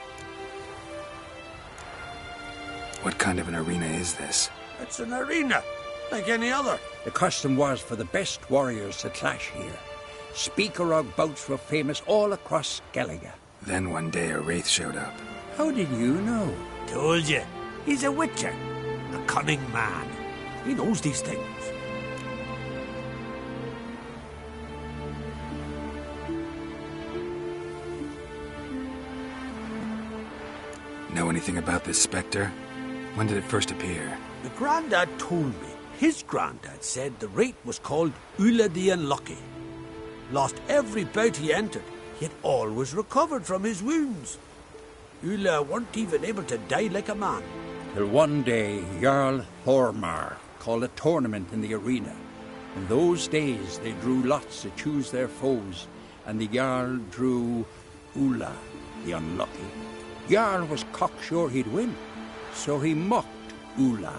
What kind of an arena is this? It's an arena, like any other. The custom was for the best warriors to clash here. Spikeroog bouts were famous all across Skellige. Then one day a Wraith showed up. How did you know? Told you. He's a witcher. A cunning man. He knows these things. Know anything about this specter? When did it first appear? The Grandad told me. His granddad said the rate was called Ulle the Unlucky. Lost every bout he entered, yet always recovered from his wounds. Ulle weren't even able to die like a man. Till one day, Jarl Hormar called a tournament in the arena. In those days, they drew lots to choose their foes, and the Jarl drew Ulle, the unlucky. Jarl was cocksure he'd win, so he mocked Ulle,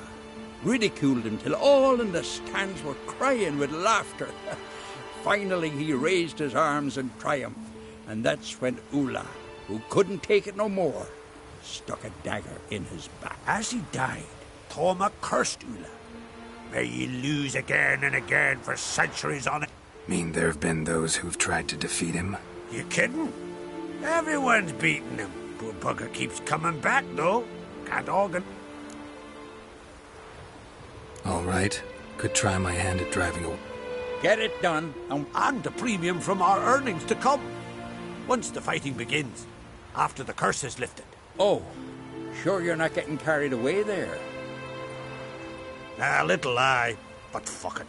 ridiculed him till all in the stands were crying with laughter. Finally, he raised his arms in triumph, and that's when Ulle, who couldn't take it no more, stuck a dagger in his back. As he died, Thoma cursed Ulle. May ye lose again and again for centuries on it. Mean there have been those who've tried to defeat him? You kidding? Everyone's beaten him. Poor bugger keeps coming back, though. Can't organ. All right. Could try my hand at driving a... Get it done, and, and a premium from our earnings to come. Once the fighting begins, after the curse is lifted. Oh, sure you're not getting carried away there? A little lie, but fuck it.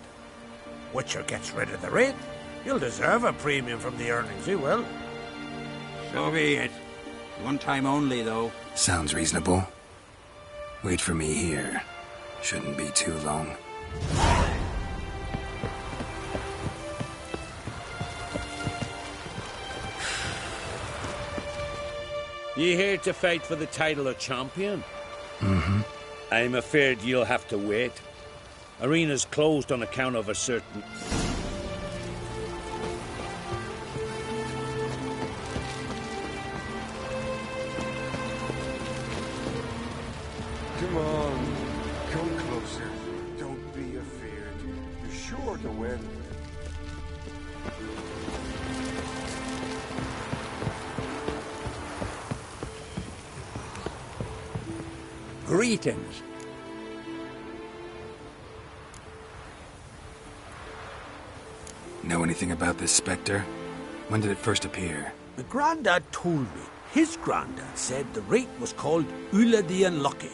Witcher gets rid of the rate. You'll deserve a premium from the earnings, he will. So be it. One time only, though. Sounds reasonable. Wait for me here. Shouldn't be too long. You here to fight for the title of champion? Mm-hmm. I'm afraid you'll have to wait. Arena's closed on account of a certain... Greetings. Know anything about this specter? When did it first appear? The Grandad told me. His granddad said the rate was called Ulle the Unlucky.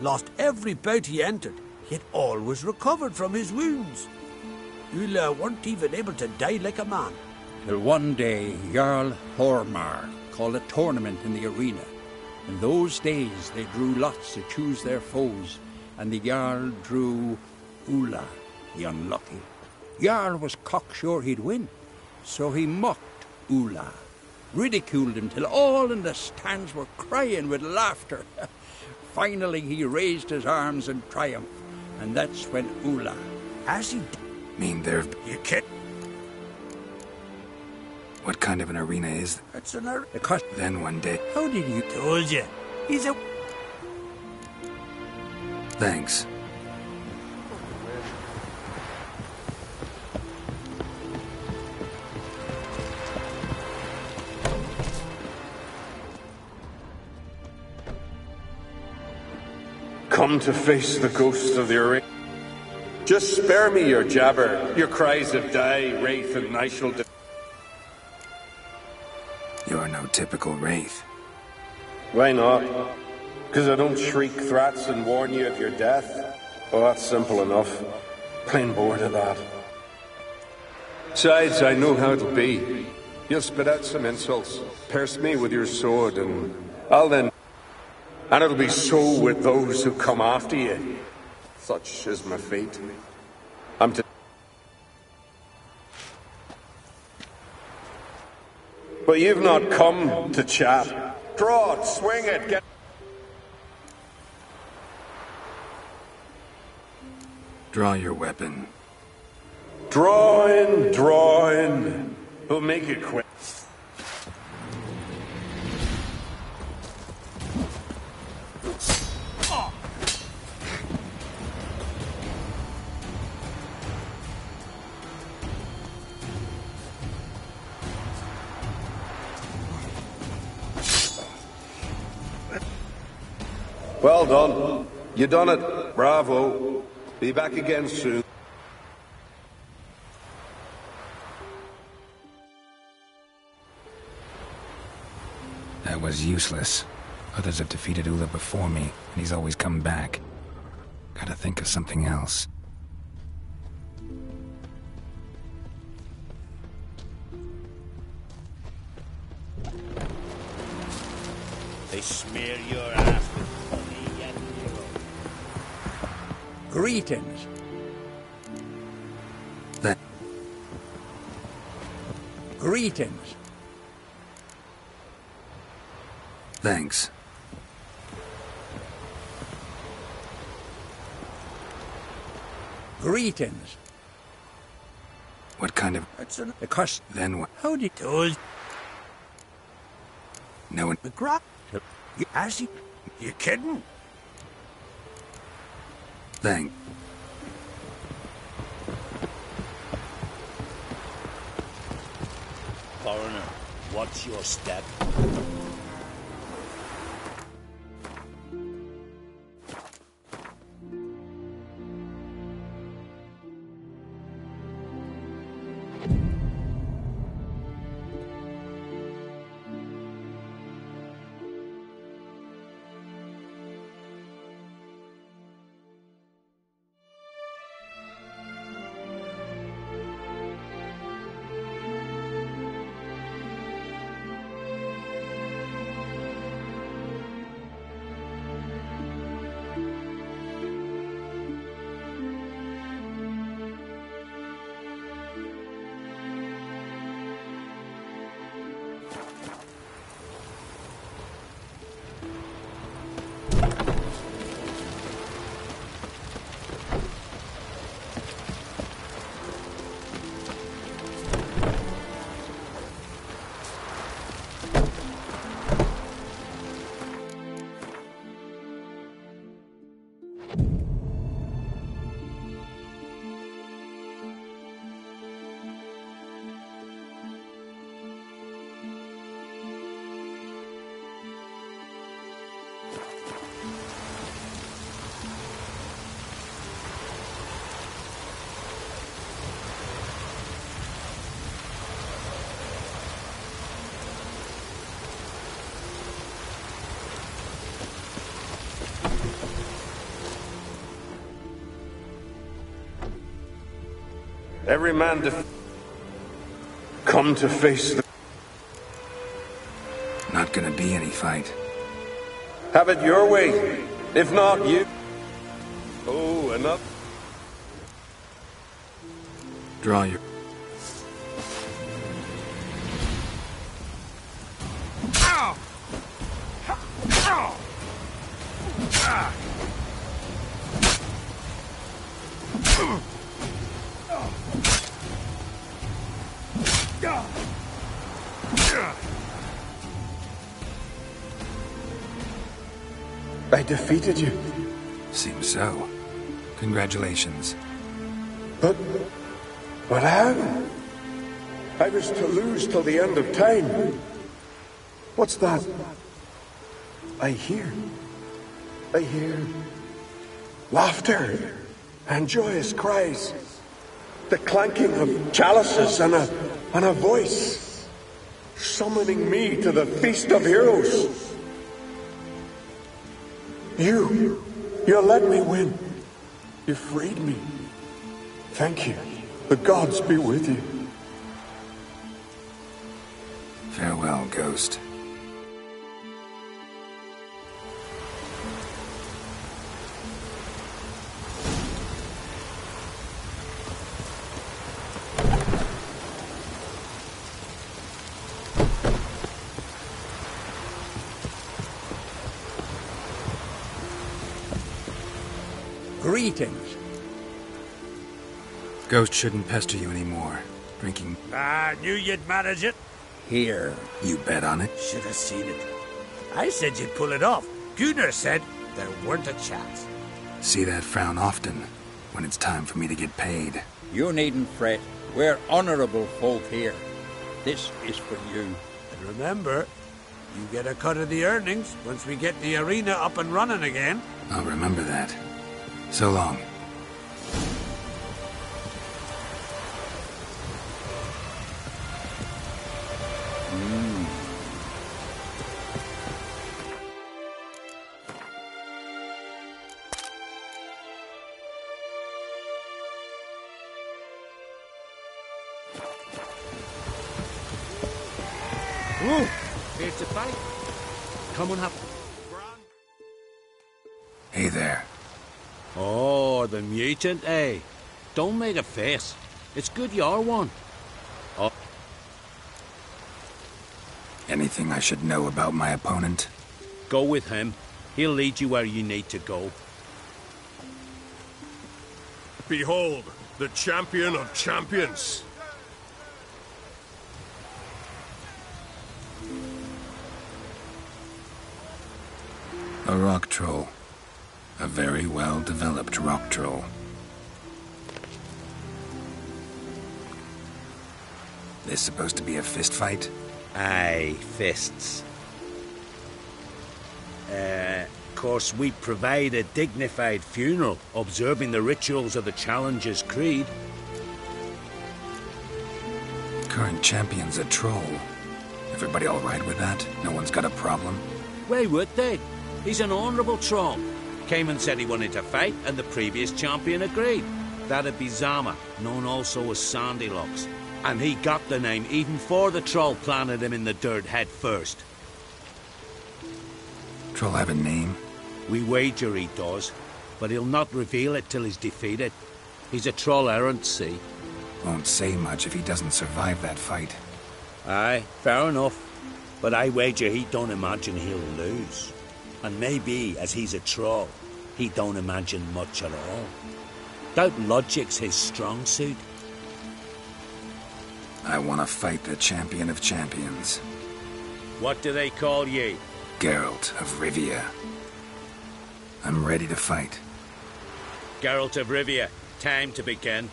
Lost every bout he entered, yet always recovered from his wounds. Ulle weren't even able to die like a man. Till one day, Jarl Hormar called a tournament in the arena. In those days, they drew lots to choose their foes, and the Jarl drew Ulle, the unlucky. Jarl was cocksure he'd win, so he mocked Ulle, ridiculed him till all in the stands were crying with laughter. Finally, he raised his arms in triumph, and that's when Ulle, as he Mean there... You kid? What kind of an arena is... It's an ar- The. Then one day... How did you... Told you. He's a... Thanks. Come to face the ghost of the arena. Just spare me your jabber, your cries of die, wraith, and I shall. Typical Wraith. Why not? Because I don't shriek threats and warn you of your death? Oh, that's simple enough. Plain bored of that. Besides, I know how it'll be. You'll spit out some insults, pierce me with your sword, and I'll then. And it'll be so with those who come after you. Such is my fate. I'm to. But you've not come to chat. Draw it, swing it, get. Draw your weapon. Draw in, draw in. We'll make it quick. Well done. You done it. Bravo. Be back again soon. That was useless. Others have defeated Ulle before me, and he's always come back. Gotta think of something else. They smear your ass Greetings. That Greetings. thanks. Greetings. What kind of That's an a cuss. then what? How Howdy does. No one McGrath. You assy? You kidding? Thank Foreigner, what's your step? Every man def- come to face the. Not gonna be any fight. Have it your way. If not, you. Oh, enough. Draw your defeated you. Seems so. Congratulations. But. But how? I was to lose till the end of time. What's that? I hear. I hear. Laughter and joyous cries. The clanking of chalices and a, and a voice summoning me to the feast of heroes. You, you let me win. You freed me. Thank you. The gods be with you. Farewell, Ghost. Ghost shouldn't pester you anymore. Drinking. I knew you'd manage it. Here. You bet on it? Should have seen it. I said you'd pull it off. Gunnar said there weren't a chance. See that frown often when it's time for me to get paid. You needn't fret. We're honorable folk here. This is for you. And remember, you get a cut of the earnings once we get the arena up and running again. I'll remember that. So long. The mutant, eh? Don't make a face. It's good you're one. Oh, Anything I should know about my opponent? go with him. He'll lead you where you need to go. Behold, the champion of champions. A rock troll. A very well developed rock troll. This supposed to be a fist fight? Aye, fists. Uh, of course, we provide a dignified funeral, observing the rituals of the Challenger's Creed. Current champion's a troll. Everybody all right with that? No one's got a problem? Why would they? He's an honourable troll. Came and said he wanted to fight, and the previous champion agreed. That'd be Zama, known also as Sandylocks. And he got the name even before the troll planted him in the dirt head first. Troll have a name? We wager he does, but he'll not reveal it till he's defeated. He's a troll errant, see? Won't say much if he doesn't survive that fight. Aye, fair enough. But I wager he don't imagine he'll lose. And maybe, as he's a troll, he don't imagine much at all. Doubt logic's his strong suit. I want to fight the champion of champions, What do they call ye? Geralt of Rivia. I'm ready to fight. Geralt of Rivia. Time to begin.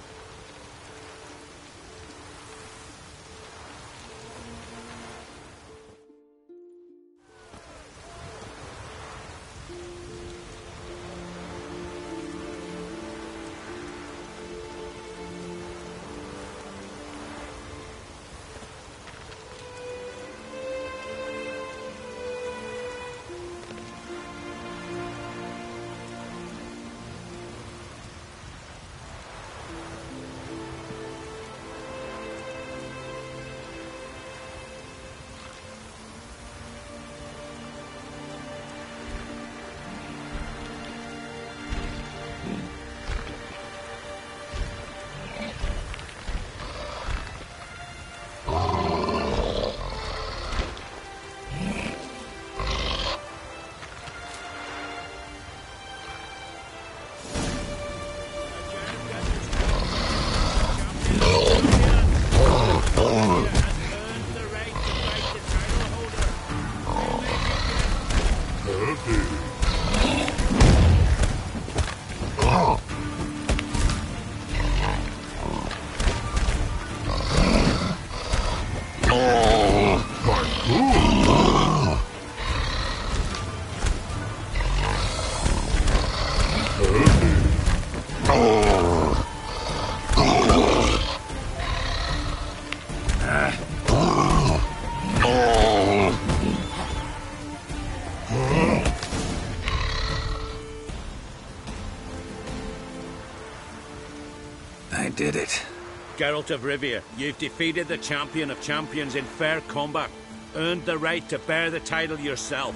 Geralt of Rivia, you've defeated the champion of champions in fair combat, earned the right to bear the title yourself.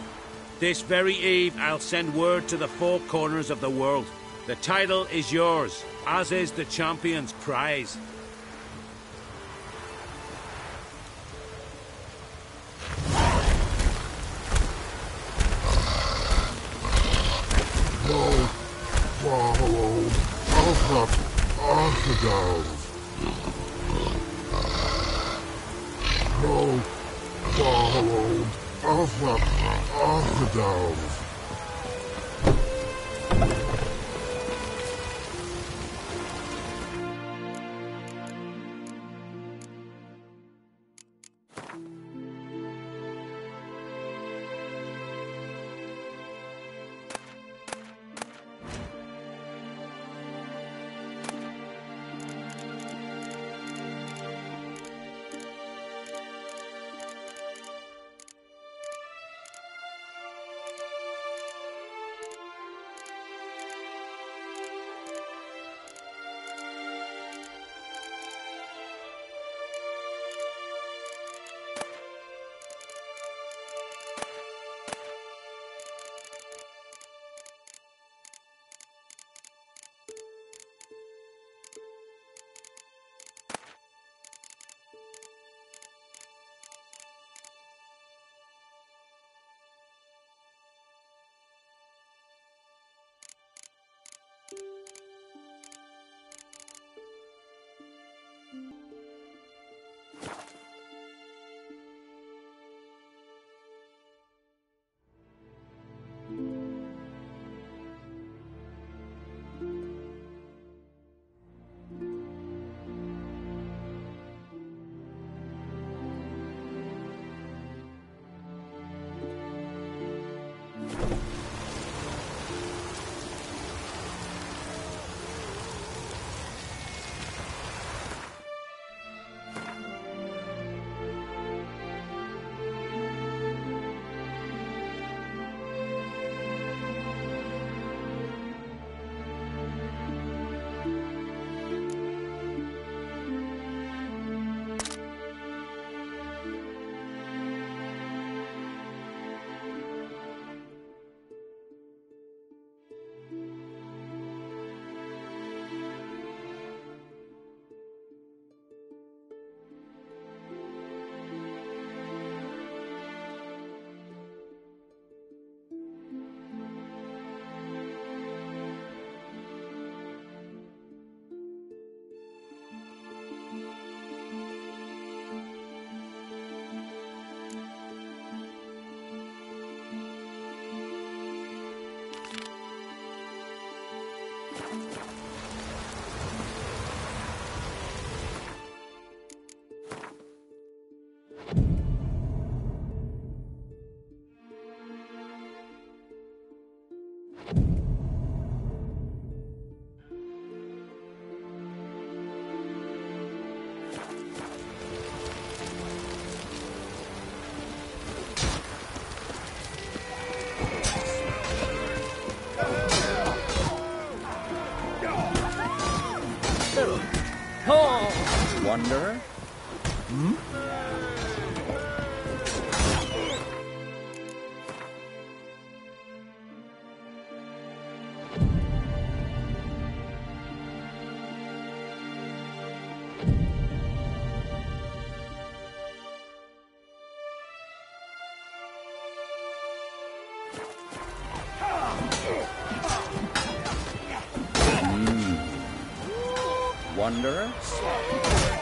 This very eve, I'll send word to the four corners of the world. The title is yours, as is the champion's prize. shadow. Wanderer? Hmm? Hmm. Wanderer?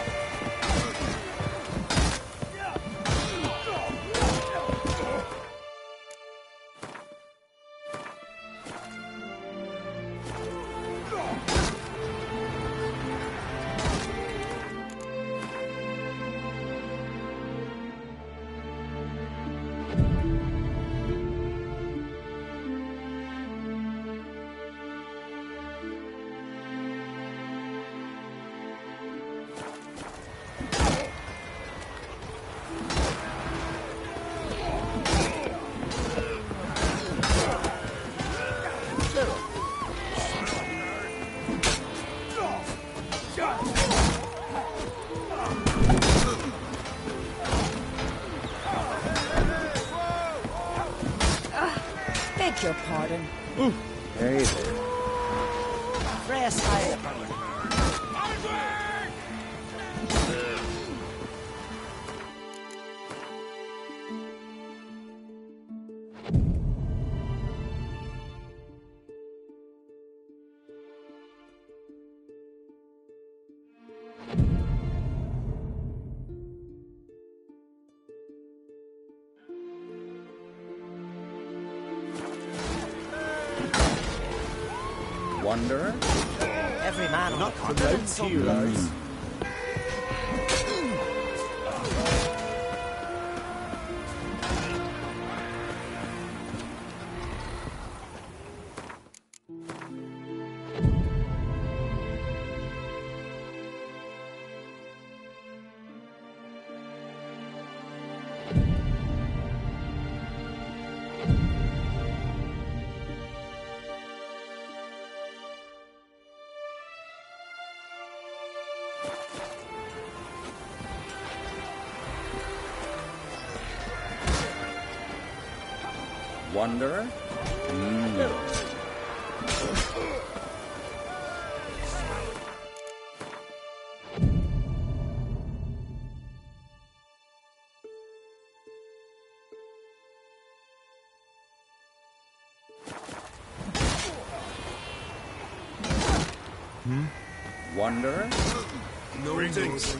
Wanderer? Every man on Not the continent without Wanderer? No. Hmm? Wanderer? No Greetings.